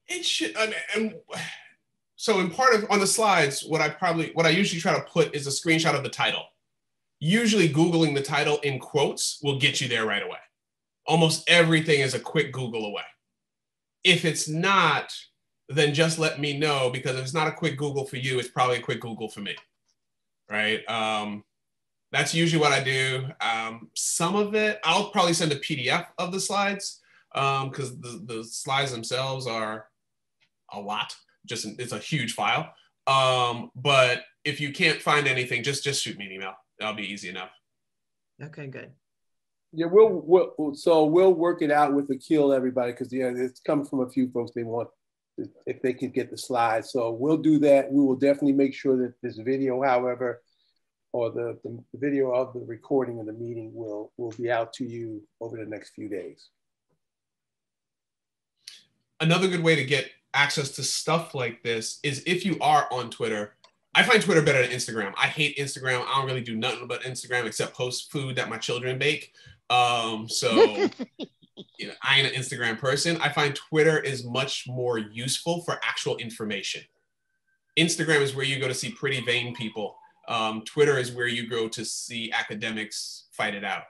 It should, and, and so in part of on the slides, what I probably what I usually try to put is a screenshot of the title. Usually, googling the title in quotes will get you there right away. Almost everything is a quick Google away. If it's not, then just let me know because if it's not a quick Google for you, it's probably a quick Google for me, right? Um, that's usually what I do. Um, some of it, I'll probably send a PDF of the slides because um, the, the slides themselves are a lot. Just it's a huge file. Um, but if you can't find anything, just just shoot me an email. That'll be easy enough. Okay, good. Yeah, we'll, we'll so we'll work it out with Akil everybody because yeah, it's coming from a few folks. They want if they could get the slides. So we'll do that. We will definitely make sure that this video, however, or the, the, video of the recording of the meeting will, will be out to you over the next few days. Another good way to get access to stuff like this is if you are on Twitter. I find Twitter better than Instagram. I hate Instagram. I don't really do nothing but Instagram except post food that my children bake. Um, so you know, I am an Instagram person. I find Twitter is much more useful for actual information. Instagram is where you go to see pretty vain people um, Twitter is where you go to see academics fight it out.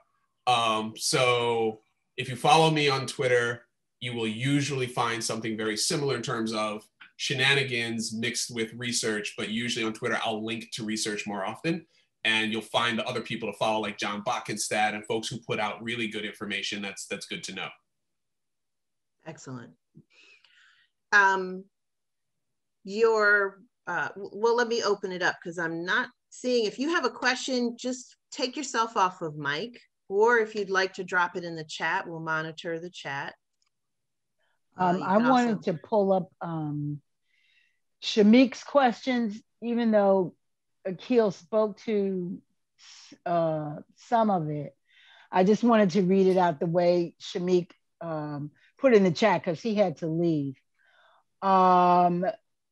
Um, so if you follow me on Twitter, you will usually find something very similar in terms of shenanigans mixed with research, but usually on Twitter, I'll link to research more often. And you'll find the other people to follow, like Jon Boeckenstedt and folks who put out really good information. That's that's good to know. Excellent. Um, your uh, well, let me open it up because I'm not seeing if you have a question, just take yourself off of mic, or if you'd like to drop it in the chat, we'll monitor the chat. Uh, um, uh, I wanted also... to pull up um, Shamik's questions, even though Akil spoke to uh, some of it. I just wanted to read it out the way Shamik um, put in the chat because he had to leave. Um,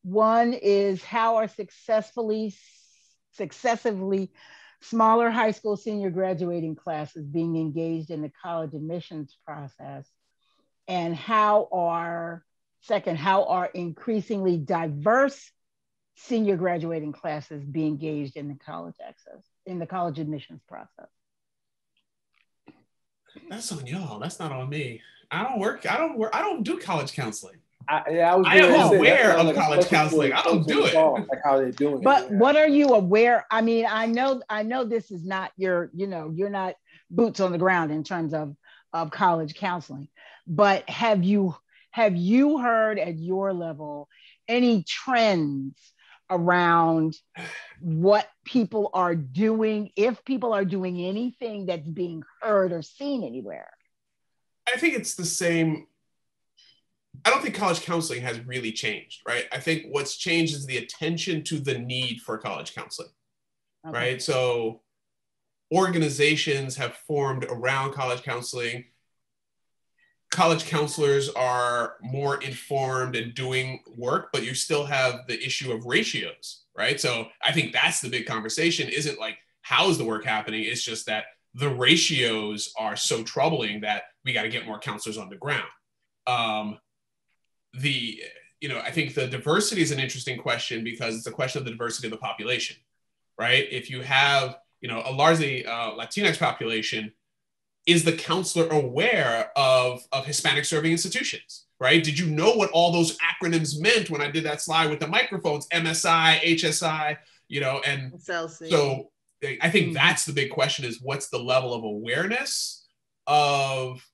one is how are successfully successively smaller high school senior graduating classes being engaged in the college admissions process? And how are Second, how are increasingly diverse senior graduating classes be engaged in the college access, in the college admissions process? That's on y'all. That's not on me. I don't work. I don't work. I don't do college counseling. I, yeah, I, was I am aware of like college counseling. I don't do it. Like how they're doing but it. But what are you aware? I mean, I know, I know this is not your, you know, you're not boots on the ground in terms of of college counseling. But have you have you heard at your level any trends around what people are doing, if people are doing anything that's being heard or seen anywhere? I think it's the same. I don't think college counseling has really changed, right? I think what's changed is the attention to the need for college counseling, okay. right? So organizations have formed around college counseling. College counselors are more informed and doing work, but you still have the issue of ratios, right? So I think that's the big conversation. Isn't like how is the work happening? It's just that the ratios are so troubling that we got to get more counselors on the ground. Um, the you know I think the diversity is an interesting question because it's a question of the diversity of the population, right? If you have you know a largely uh, Latinx population, is the counselor aware of of Hispanic serving institutions? Right? Did you know what all those acronyms meant when I did that slide with the microphones? MSI, HSI, you know, and SLC. so I think mm-hmm. that's the big question: is what's the level of awareness of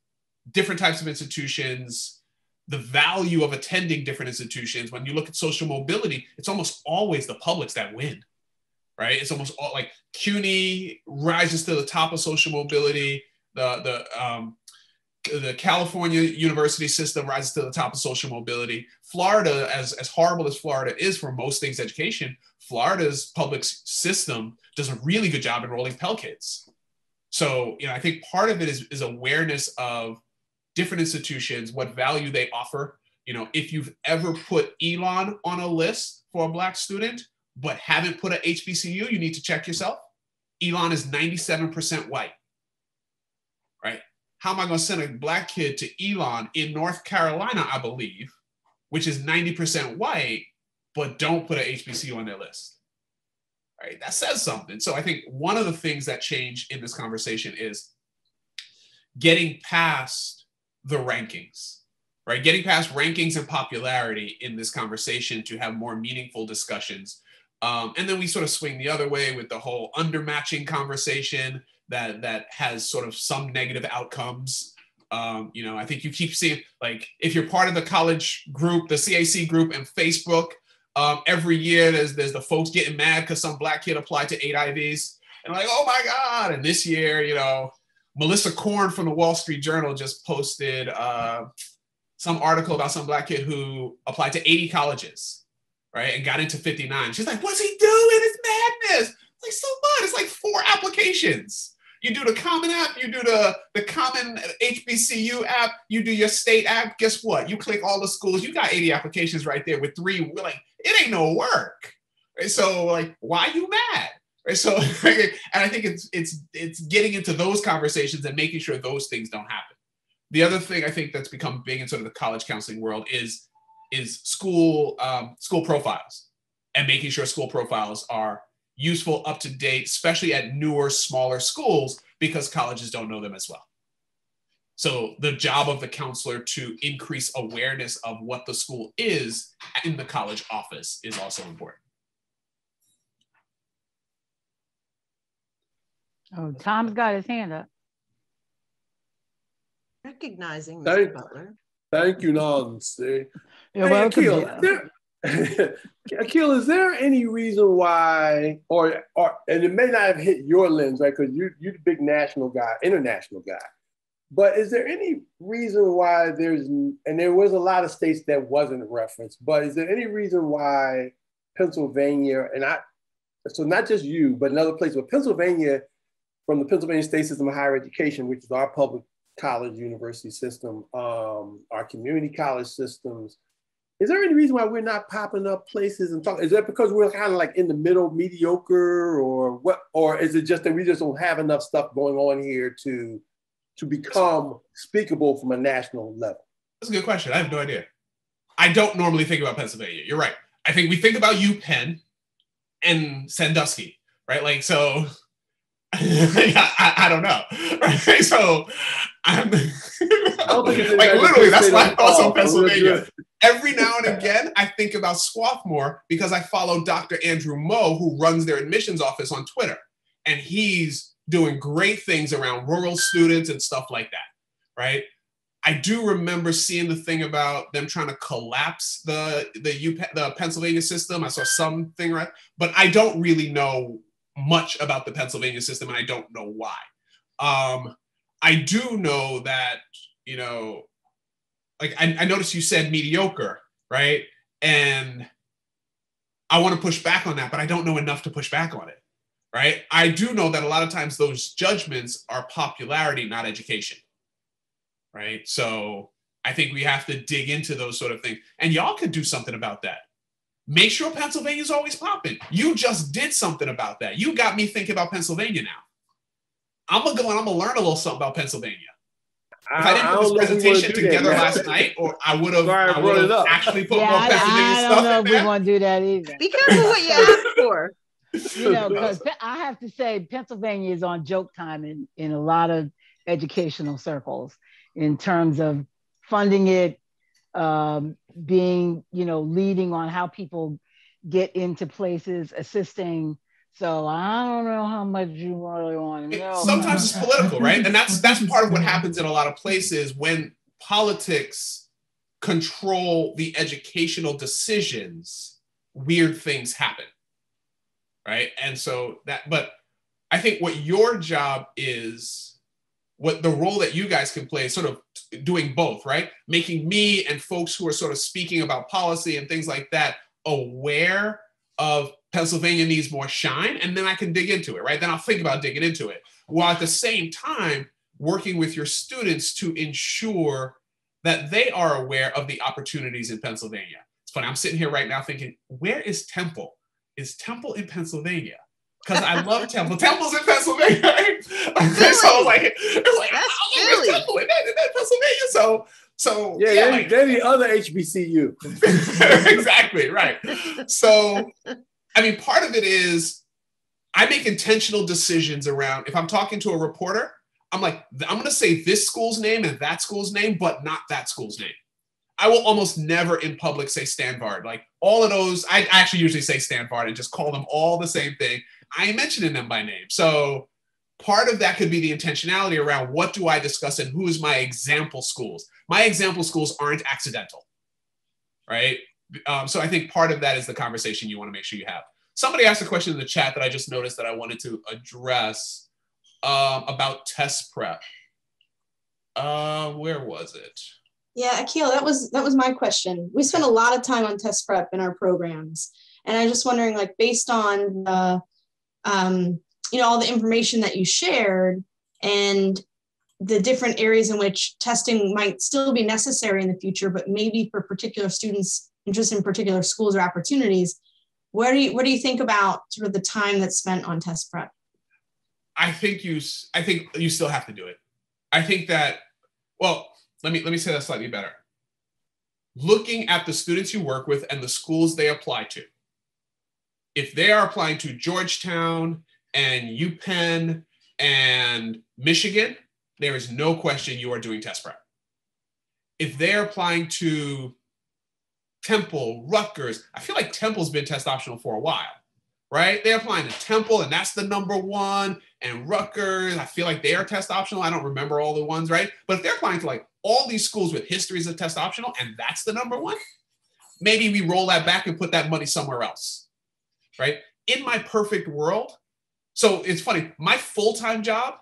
different types of institutions, the value of attending different institutions. When you look at social mobility, it's almost always the publics that win, right? It's almost all like CUNY rises to the top of social mobility. The the um, the California university system rises to the top of social mobility. Florida, as, as horrible as Florida is for most things education, Florida's public system does a really good job enrolling Pell kids. So, you know, I think part of it is, is awareness of different institutions, what value they offer. You know, if you've ever put Elon on a list for a Black student, but haven't put a HBCU, you need to check yourself. Elon is 97% white, right? How am I going to send a Black kid to Elon in North Carolina, I believe, which is 90% white, but don't put a HBCU on their list? Right? That says something. So I think one of the things that changed in this conversation is getting past the rankings, right? Getting past rankings and popularity in this conversation to have more meaningful discussions. Um, and then we sort of swing the other way with the whole undermatching conversation that that has sort of some negative outcomes. Um, you know, I think you keep seeing like if you're part of the college group, the CAC group, and Facebook, um, every year there's there's the folks getting mad because some black kid applied to eight Ivies, and like, oh my god! And this year, you know, Melissa Korn from the Wall Street Journal just posted uh, some article about some black kid who applied to 80 colleges, right, and got into 59. She's like, "What's he doing? It's madness!" Like so what? It's like four applications. You do the common app, you do the the common HBCU app, you do your state app. Guess what? You click all the schools. You got 80 applications right there with three. Like, it ain't no work. So like, why you mad? Right? So, and I think it's it's it's getting into those conversations and making sure those things don't happen. The other thing I think that's become big in sort of the college counseling world is is school um, school profiles and making sure school profiles are useful, up to date, especially at newer, smaller schools because colleges don't know them as well. So the job of the counselor to increase awareness of what the school is in the college office is also important. Oh, Tom's got his hand up. Recognizing Mr. Thank, Butler. Thank you, Nancy. You're hey, welcome. Akil, there, Akil, is there any reason why, or or and it may not have hit your lens, right? Because you you're the big national guy, international guy. But is there any reason why there's and there was a lot of states that wasn't referenced, but is there any reason why Pennsylvania and I so not just you, but another place, but Pennsylvania from the Pennsylvania State System of Higher Education, which is our public college university system, um, our community college systems. Is there any reason why we're not popping up places and talking? Is that because we're kind of like in the middle, mediocre, or what? Or is it just that we just don't have enough stuff going on here to to become speakable from a national level? That's a good question. I have no idea. I don't normally think about Pennsylvania. You're right. I think we think about UPenn and Sandusky, right? Like so. I, I, don't know. Right? So I'm like literally that's why also Pennsylvania. Every now and again, I think about Swarthmore because I follow Dr. Andrew Moe, who runs their admissions office on Twitter, and he's doing great things around rural students and stuff like that, right? I do remember seeing the thing about them trying to collapse the the UP, the Pennsylvania system. I saw something right, but I don't really know much about the Pennsylvania system, and I don't know why. Um, I do know that you know, like I, I noticed you said mediocre, right? And I want to push back on that, but I don't know enough to push back on it, right? I do know that a lot of times those judgments are popularity, not education right? So I think we have to dig into those sort of things. And y'all could do something about that. Make sure Pennsylvania's always popping. You just did something about that. You got me thinking about Pennsylvania now. I'm gonna go and I'm gonna learn a little something about Pennsylvania. If I, didn't put this presentation together that, last night, or I would have, I would have actually put yeah, more Pennsylvania I, I don't know if we want to do that either. Be careful what you ask for. You know, because I have to say, Pennsylvania is on joke time in, in a lot of educational circles in terms of funding it, um, being, you know, leading on how people get into places, assisting. So I don't know how much you really want to know. Sometimes it's political, right? And that's that's part of what happens in a lot of places when politics control the educational decisions, weird things happen. Right. And so that, but I think what your job is what the role that you guys can play is sort of doing both right making me and folks who are sort of speaking about policy and things like that aware of pennsylvania needs more shine and then i can dig into it right then i'll think about digging into it while at the same time working with your students to ensure that they are aware of the opportunities in pennsylvania it's funny i'm sitting here right now thinking where is temple is temple in pennsylvania because I love Temple. Temple's in Pennsylvania, right? so I was like, it's like That's oh, Philly. Temple in that, in that Pennsylvania. So so yeah, yeah like, they're the other HBCU. exactly right. So I mean, part of it is I make intentional decisions around if I'm talking to a reporter, I'm like, I'm gonna say this school's name and that school's name, but not that school's name. I will almost never in public say Stanford. Like all of those, I actually usually say Stanvard and just call them all the same thing. I ain't mentioning them by name. So part of that could be the intentionality around what do I discuss and who's my example schools. My example schools aren't accidental, right? Um, so I think part of that is the conversation you want to make sure you have. Somebody asked a question in the chat that I just noticed that I wanted to address um, about test prep. Uh, where was it? Yeah, Akil, that was that was my question. We spend a lot of time on test prep in our programs, and I'm just wondering, like, based on the um, you know all the information that you shared and the different areas in which testing might still be necessary in the future but maybe for particular students interested in particular schools or opportunities what do you what do you think about sort of the time that's spent on test prep? I think you i think you still have to do it. I think that well let me let me say that slightly better. Looking at the students you work with and the schools they apply to. If they are applying to Georgetown and UPenn and Michigan, there is no question you are doing test prep. If they're applying to Temple, Rutgers, I feel like Temple's been test optional for a while, right? They're applying to Temple, and that's the number one. And Rutgers, I feel like they are test optional. I don't remember all the ones, right? But if they're applying to like all these schools with histories of test optional, and that's the number one, maybe we roll that back and put that money somewhere else right? In my perfect world, so it's funny, my full time job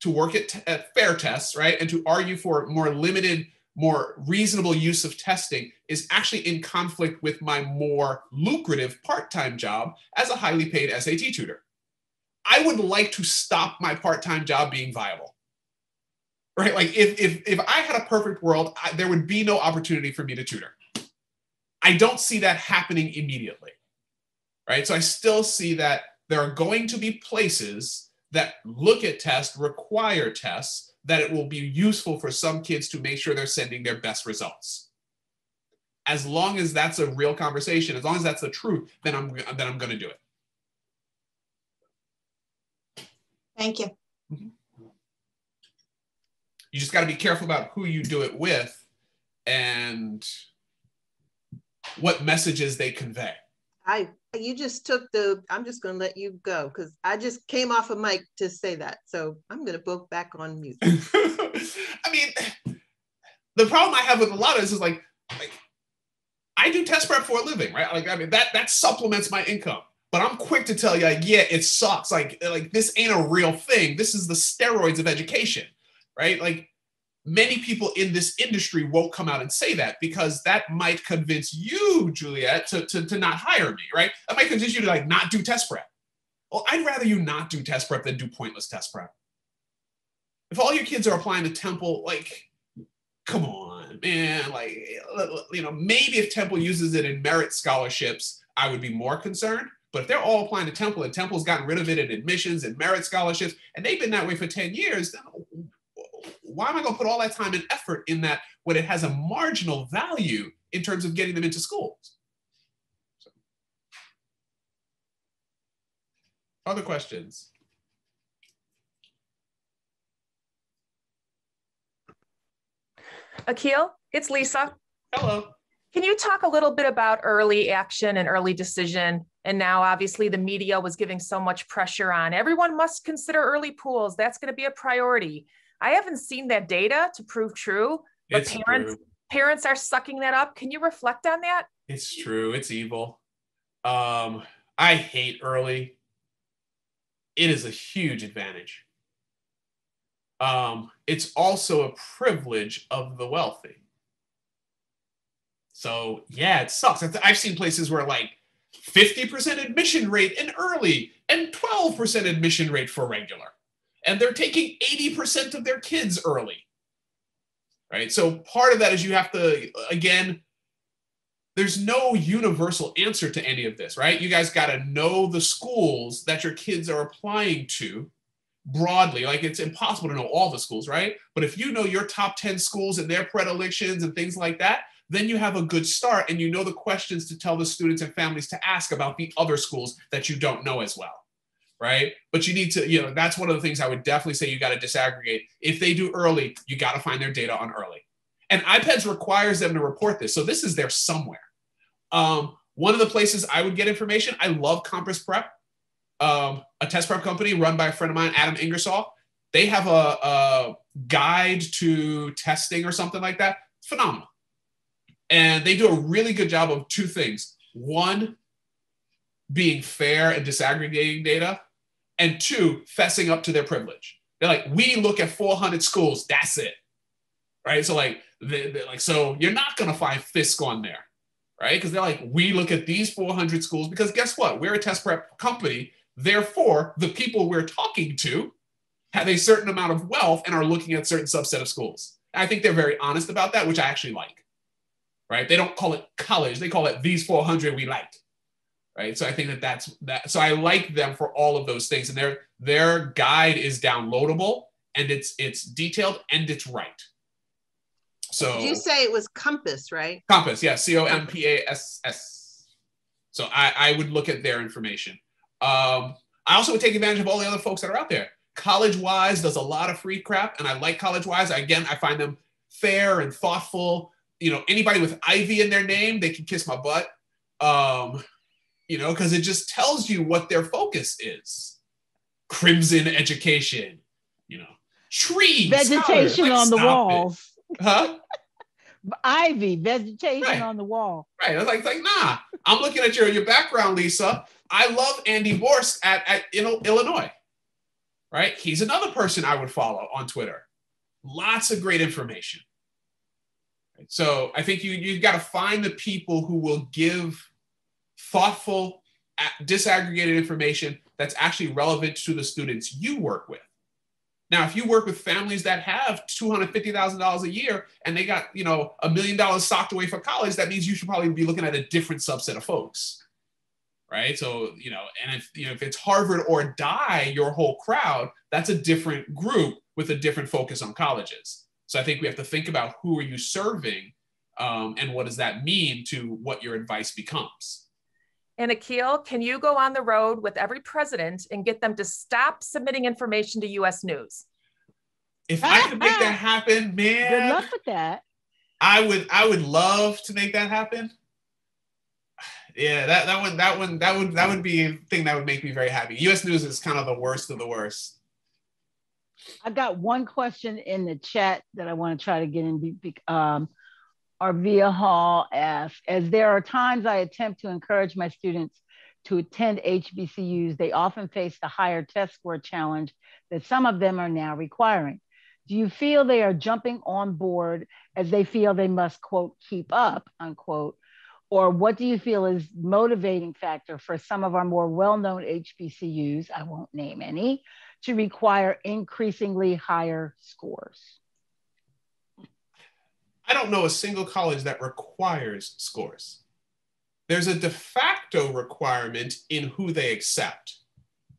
to work at, t- at FairTest, right, and to argue for more limited, more reasonable use of testing is actually in conflict with my more lucrative part time job as a highly paid SAT tutor. I would like to stop my part time job being viable. Right? Like if, if, if I had a perfect world, I, there would be no opportunity for me to tutor. I don't see that happening immediately right? So I still see that there are going to be places that look at tests, require tests, that it will be useful for some kids to make sure they're sending their best results. as long as that's a real conversation, as long as that's the truth, then I'm then I'm going to do it. Thank you. Mm-hmm. You just got to be careful about who you do it with and what messages they convey. I you just took the I'm just going to let you go cuz I just came off a of mic to say that. So I'm going to book back on mute. I mean the problem I have with a lot of this is like like I do test prep for a living, right? Like I mean that that supplements my income. But I'm quick to tell you, like, yeah, it sucks. Like, like this ain't a real thing. This is the steroids of education, right? Like many people in this industry won't come out and say that because that might convince you, Juliet, to, to, to not hire me, right? That might convince you to like not do test prep. Well, I'd rather you not do test prep than do pointless test prep. If all your kids are applying to Temple, like, come on, man. Like, you know, maybe if Temple uses it in merit scholarships, I would be more concerned. But if they're all applying to Temple and Temple's gotten rid of it in admissions and merit scholarships, and they've been that way for 10 years, then why am I going to put all that time and effort in that when it has a marginal value in terms of getting them into schools? So. Other questions? Akil, it's Lisa. Hello. Can you talk a little bit about early action and early decision? And now, obviously, the media was giving so much pressure on everyone must consider early pools. That's going to be a priority. I haven't seen that data to prove true, but it's parents true. parents are sucking that up. Can you reflect on that? It's true. It's evil. Um, I hate early. It is a huge advantage. Um, it's also a privilege of the wealthy. So yeah, it sucks. I've seen places where like 50% admission rate in early and 12% admission rate for regular and they're taking 80% of their kids early. Right? So part of that is you have to again there's no universal answer to any of this, right? You guys got to know the schools that your kids are applying to broadly. Like it's impossible to know all the schools, right? But if you know your top 10 schools and their predilections and things like that, then you have a good start and you know the questions to tell the students and families to ask about the other schools that you don't know as well right? But you need to, you know, that's one of the things I would definitely say you got to disaggregate. If they do early, you got to find their data on early. And IPEDS requires them to report this. So this is there somewhere. Um, one of the places I would get information, I love Compass Prep, um, a test prep company run by a friend of mine, Adam Ingersoll. They have a, a guide to testing or something like that. Phenomenal. And they do a really good job of two things. One, being fair and disaggregating data and two, fessing up to their privilege. They're like, we look at 400 schools, that's it, right? So like, they, like, so you're not gonna find Fisk on there, right? Because they're like, we look at these 400 schools because guess what? We're a test prep company. Therefore, the people we're talking to have a certain amount of wealth and are looking at certain subset of schools. I think they're very honest about that, which I actually like, right? They don't call it college; they call it these 400 we like right? So i think that that's that so i like them for all of those things and their their guide is downloadable and it's it's detailed and it's right. So Did you say it was compass right? Compass yeah c-o-m-p-a-s-s. So i i would look at their information. Um i also would take advantage of all the other folks that are out there. Collegewise does a lot of free crap and i like Collegewise again i find them fair and thoughtful. You know anybody with ivy in their name they can kiss my butt. Um you know, because it just tells you what their focus is. Crimson education, you know, trees, vegetation on the walls. It. Huh? Ivy, vegetation right. on the wall. Right. I was like, like, nah. I'm looking at your your background, Lisa. I love Andy Borst at, at Illinois. Right? He's another person I would follow on Twitter. Lots of great information. So I think you you've got to find the people who will give thoughtful, disaggregated information that's actually relevant to the students you work with. Now, if you work with families that have $250,000 a year and they got, you know, a million dollars socked away for college, that means you should probably be looking at a different subset of folks. Right. So, you know, and if, you know, if it's Harvard or die, your whole crowd, that's a different group with a different focus on colleges. So I think we have to think about who are you serving Um, and what does that mean to what your advice becomes? And Akil, can you go on the road with every president and get them to stop submitting information to US News? If I could make that happen, man. Good luck with that. I would I would love to make that happen. Yeah, that, that one that one that would that would be a thing that would make me very happy. US News is kind of the worst of the worst. I've got one question in the chat that I want to try to get in. Um, Arvia Hall asks, as there are times I attempt to encourage my students to attend HBCUs, they often face the higher test score challenge that some of them are now requiring. Do you feel they are jumping on board as they feel they must, quote, keep up, unquote? Or what do you feel is motivating factor for some of our more well-known HBCUs, I won't name any, to require increasingly higher scores? I don't know a single college that requires scores. There's a de facto requirement in who they accept,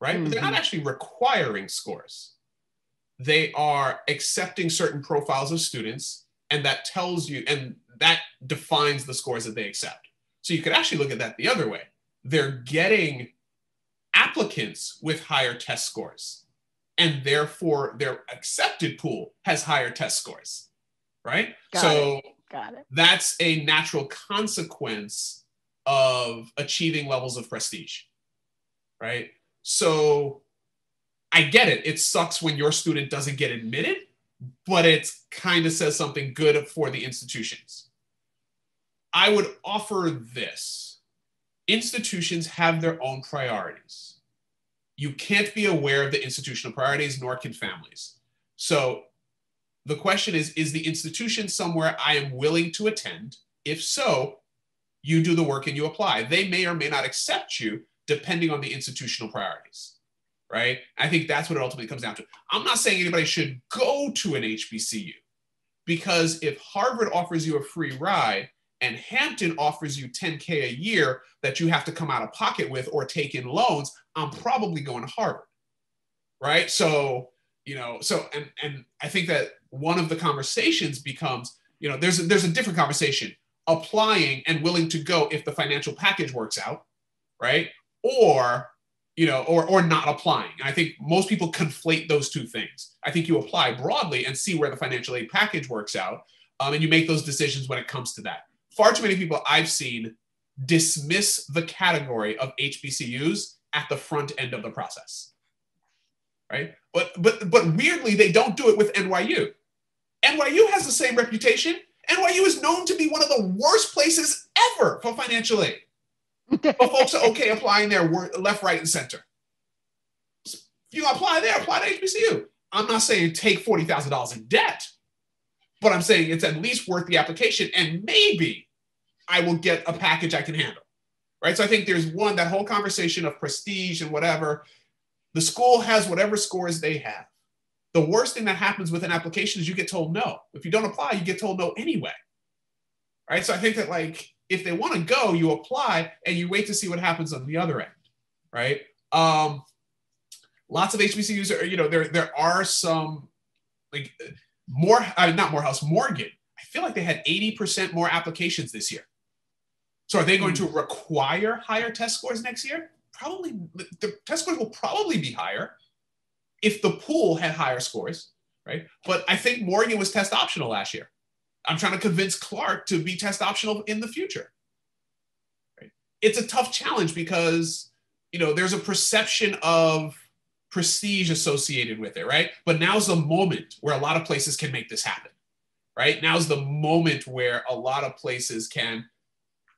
right? Mm-hmm. But they're not mm-hmm. actually requiring scores they are accepting certain profiles of students and that tells you and that defines the scores that they accept so you could actually look at that the other way they're getting applicants with higher test scores and therefore their accepted pool has higher test scores right Got so it. Got it. that's a natural consequence of achieving levels of prestige right so I get it. It sucks when your student doesn't get admitted, but it kind of says something good for the institutions. I would offer this institutions have their own priorities. You can't be aware of the institutional priorities, nor can families. So the question is Is the institution somewhere I am willing to attend? If so, you do the work and you apply. They may or may not accept you depending on the institutional priorities right? I think that's what it ultimately comes down to. I'm not saying anybody should go to an HBCU because if Harvard offers you a free ride and Hampton offers you 10K a year that you have to come out of pocket with or take in loans, I'm probably going to Harvard, right? So, you know, so, and, and I think that one of the conversations becomes, you know, there's a, there's a different conversation applying and willing to go if the financial package works out, right? Or you know, or or not applying. And I think most people conflate those two things. I think you apply broadly and see where the financial aid package works out, um, and you make those decisions when it comes to that. Far too many people I've seen dismiss the category of HBCUs at the front end of the process, right? But but but weirdly, they don't do it with NYU. NYU has the same reputation. NYU is known to be one of the worst places ever for financial aid but folks are okay applying there left, right, and center. If you apply there, apply to HBCU. I'm not saying take $40,000 in debt, but I'm saying it's at least worth the application and maybe I will get a package I can handle. Right. So I think there's one, that whole conversation of prestige and whatever. The school has whatever scores they have. The worst thing that happens with an application is you get told no. If you don't apply, you get told no anyway. Right. So I think that like if they want to go, you apply and you wait to see what happens on the other end, right? Um, lots of HBCUs are, you know, there there are some like more, uh, not Morehouse, Morgan. I feel like they had 80% more applications this year. So are they going to hmm. require higher test scores next year? Probably the test scores will probably be higher if the pool had higher scores, right? But I think Morgan was test optional last year. I'm trying to convince Clark to be test optional in the future. Right? It's a tough challenge because you know there's a perception of prestige associated with it, right? But now's the moment where a lot of places can make this happen, right? Now's the moment where a lot of places can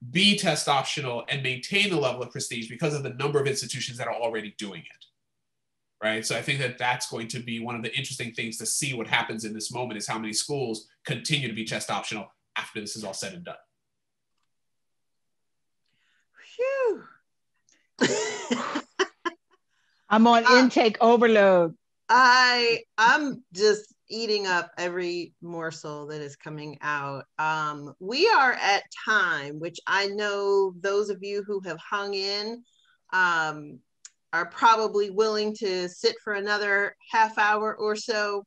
be test optional and maintain the level of prestige because of the number of institutions that are already doing it right? So I think that that's going to be one of the interesting things to see what happens in this moment is how many schools continue to be test optional after this is all said and done. Phew. I'm on uh, intake overload. I I'm just eating up every morsel that is coming out. Um, we are at time, which I know those of you who have hung in um, are probably willing to sit for another half hour or so.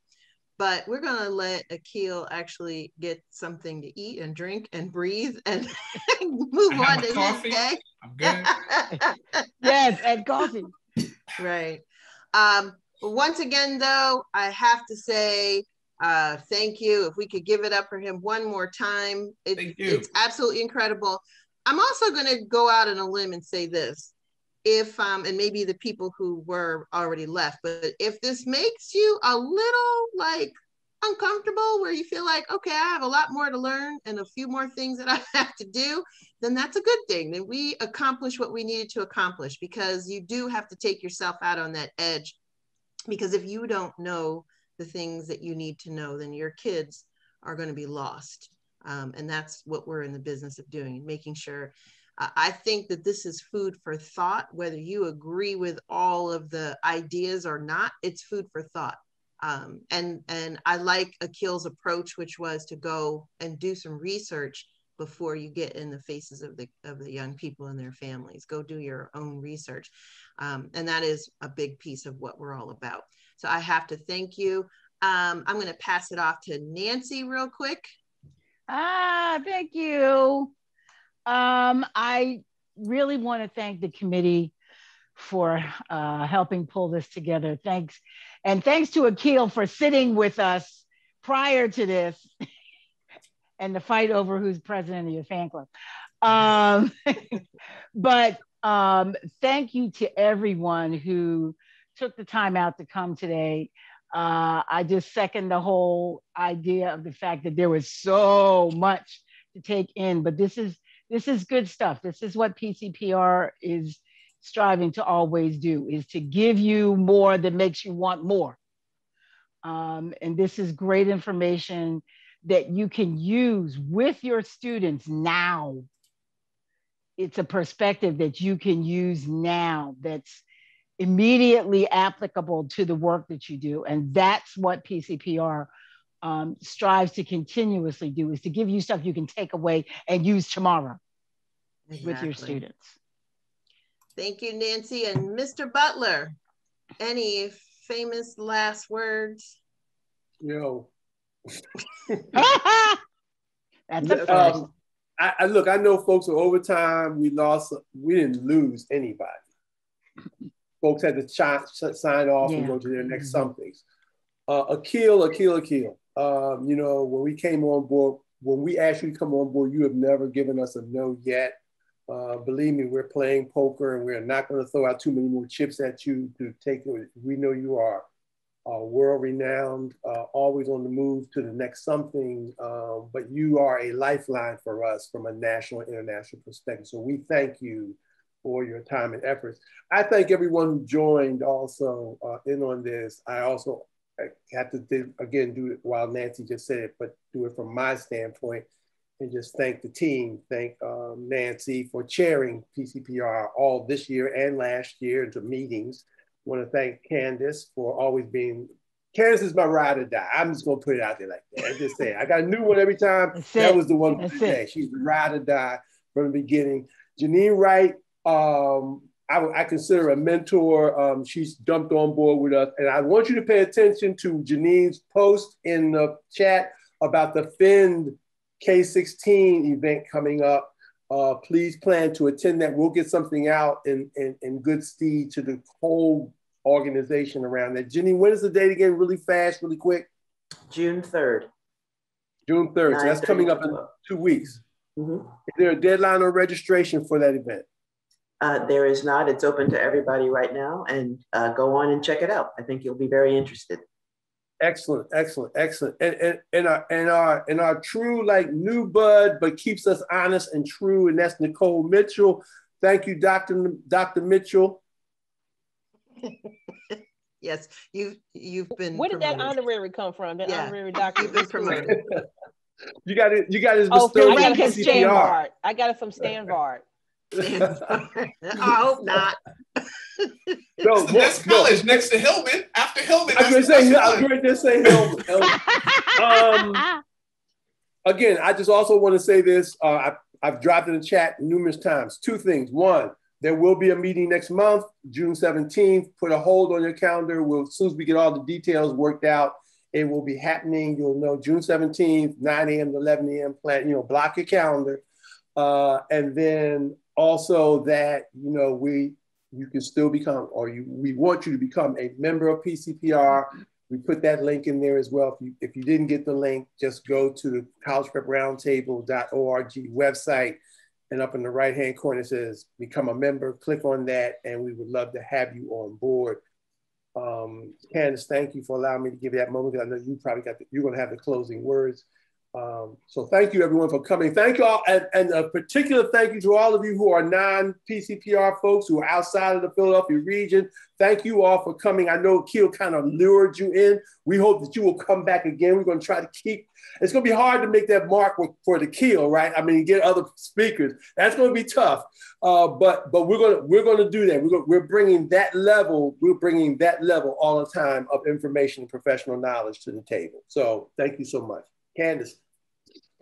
but we're gonna let Akil actually get something to eat and drink and breathe and move on to coffee. his day. I'm good. yes, and coffee. Right. Um, once again, though, I have to say uh, thank you. If we could give it up for him one more time, it, it's absolutely incredible. I'm also going to go out on a limb and say this. If, um, and maybe the people who were already left, but if this makes you a little like uncomfortable where you feel like, okay, I have a lot more to learn and a few more things that I have to do, then that's a good thing. Then we accomplish what we needed to accomplish because you do have to take yourself out on that edge. Because if you don't know the things that you need to know, then your kids are going to be lost. Um, and that's what we're in the business of doing, making sure. I think that this is food for thought, whether you agree with all of the ideas or not, it's food for thought. Um, and and I like Akil's approach, which was to go and do some research before you get in the faces of the of the young people and their families. Go do your own research, um, and that is a big piece of what we're all about. So I have to thank you. Um, I'm going to pass it off to Nancy real quick. Ah, thank you. Um, I really want to thank the committee for uh, helping pull this together. Thanks. And thanks to Akil for sitting with us prior to this and the fight over who's president of your fan club. Um, but um, thank you to everyone who took the time out to come today. Uh, I just second the whole idea of the fact that there was so much to take in, but this is this is good stuff. This is what PCPR is striving to always do: is to give you more that makes you want more. Um, and this is great information that you can use with your students now. It's a perspective that you can use now that's immediately applicable to the work that you do. And that's what PCPR um, strives to continuously do is to give you stuff you can take away and use tomorrow exactly. with your students. Thank you, Nancy. And Mr. Butler, any famous last words? Yo. That's a um, I, I, look, I know folks are overtime. We lost, we didn't lose anybody folks had to ch- sign off yeah. and go to their next mm-hmm. somethings. Uh, Akil, Akil, Akil. Um, you know, when we came on board, when we actually come on board, you have never given us a no yet. Uh, believe me, we're playing poker and we're not going to throw out too many more chips at you to take it. We know you are uh, world renowned, uh, always on the move to the next something, um, but you are a lifeline for us from a national international perspective. So we thank you for your time and efforts. I thank everyone who joined also uh, in on this. I also have to do, again do it while Nancy just said it, but do it from my standpoint and just thank the team. Thank um, Nancy for chairing PCPR all this year and last year into meetings. I want to thank Candace for always being. Candace is my ride or die. I'm just gonna put it out there like that. I just say I got a new one every time. That's that it. was the one. She's ride or die from the beginning. Janine Wright um, I, I, consider a mentor. Um, she's jumped on board with us. And I want you to pay attention to Janine's post in the chat about the FIND K16 event coming up. Uh, please plan to attend that. We'll get something out in, in, in good stead to the whole organization around that. Jenny, when is the date again? Really fast, really quick? June 3rd. June 3rd. So that's coming up in two weeks. Mm-hmm. Is there a deadline or registration for that event? Uh, there is not. It's open to everybody right now, and uh, go on and check it out. I think you'll be very interested. Excellent, excellent, excellent. And and, and our and our and our true like new bud, but keeps us honest and true, and that's Nicole Mitchell. Thank you, Doctor Doctor Mitchell. yes, you you've been. Where did promoted. that honorary come from? That yeah. honorary doctor. You've been promoted. you got it. You got his. Oh, I got it from Stanvard. I got it from Stanvard. I hope not. no, it's the best college no. next to Hillman. After Hillman, I was going to say Hillman. Hillman. um, again, I just also want to say this. Uh, I, I've dropped in the chat numerous times. Two things. One, there will be a meeting next month, June 17th. Put a hold on your calendar. We'll, as soon as we get all the details worked out, It will be happening, you'll know June 17th, 9 a.m. to 11 a.m. Plan, you know, block your calendar. Uh, and then also that, you know, we you can still become, or you, we want you to become a member of PCPR. We put that link in there as well. If you, if you didn't get the link, just go to the collegepreproundtable.org website and up in the right hand corner it says become a member. Click on that, and we would love to have you on board. Um, Candace, thank you for allowing me to give that moment. I know you probably got the, you're going to have the closing words. Um, so thank you everyone for coming. Thank you all, and, and, a particular thank you to all of you who are non-PCPR folks who are outside of the Philadelphia region. Thank you all for coming. I know Keel kind of lured you in. We hope that you will come back again. We're going to try to keep. It's going to be hard to make that mark for the Keel, right? I mean, get other speakers. That's going to be tough. Uh, but but we're going to we're going to do that. We're going, we're bringing that level. We're bringing that level all the time of information and professional knowledge to the table. So thank you so much, Candace.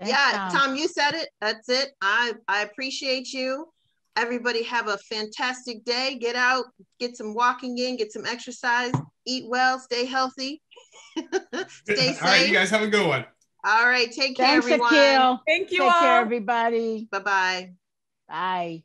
Thanks, yeah, Tom. Tom, you said it. That's it. I, I appreciate you. Everybody have a fantastic day. Get out, get some walking in, get some exercise, eat well, stay healthy, stay safe. All right, you guys have a good one. All right, take care, Thanks, everyone. Akil. Thank you take all. care, everybody. Bye-bye. Bye.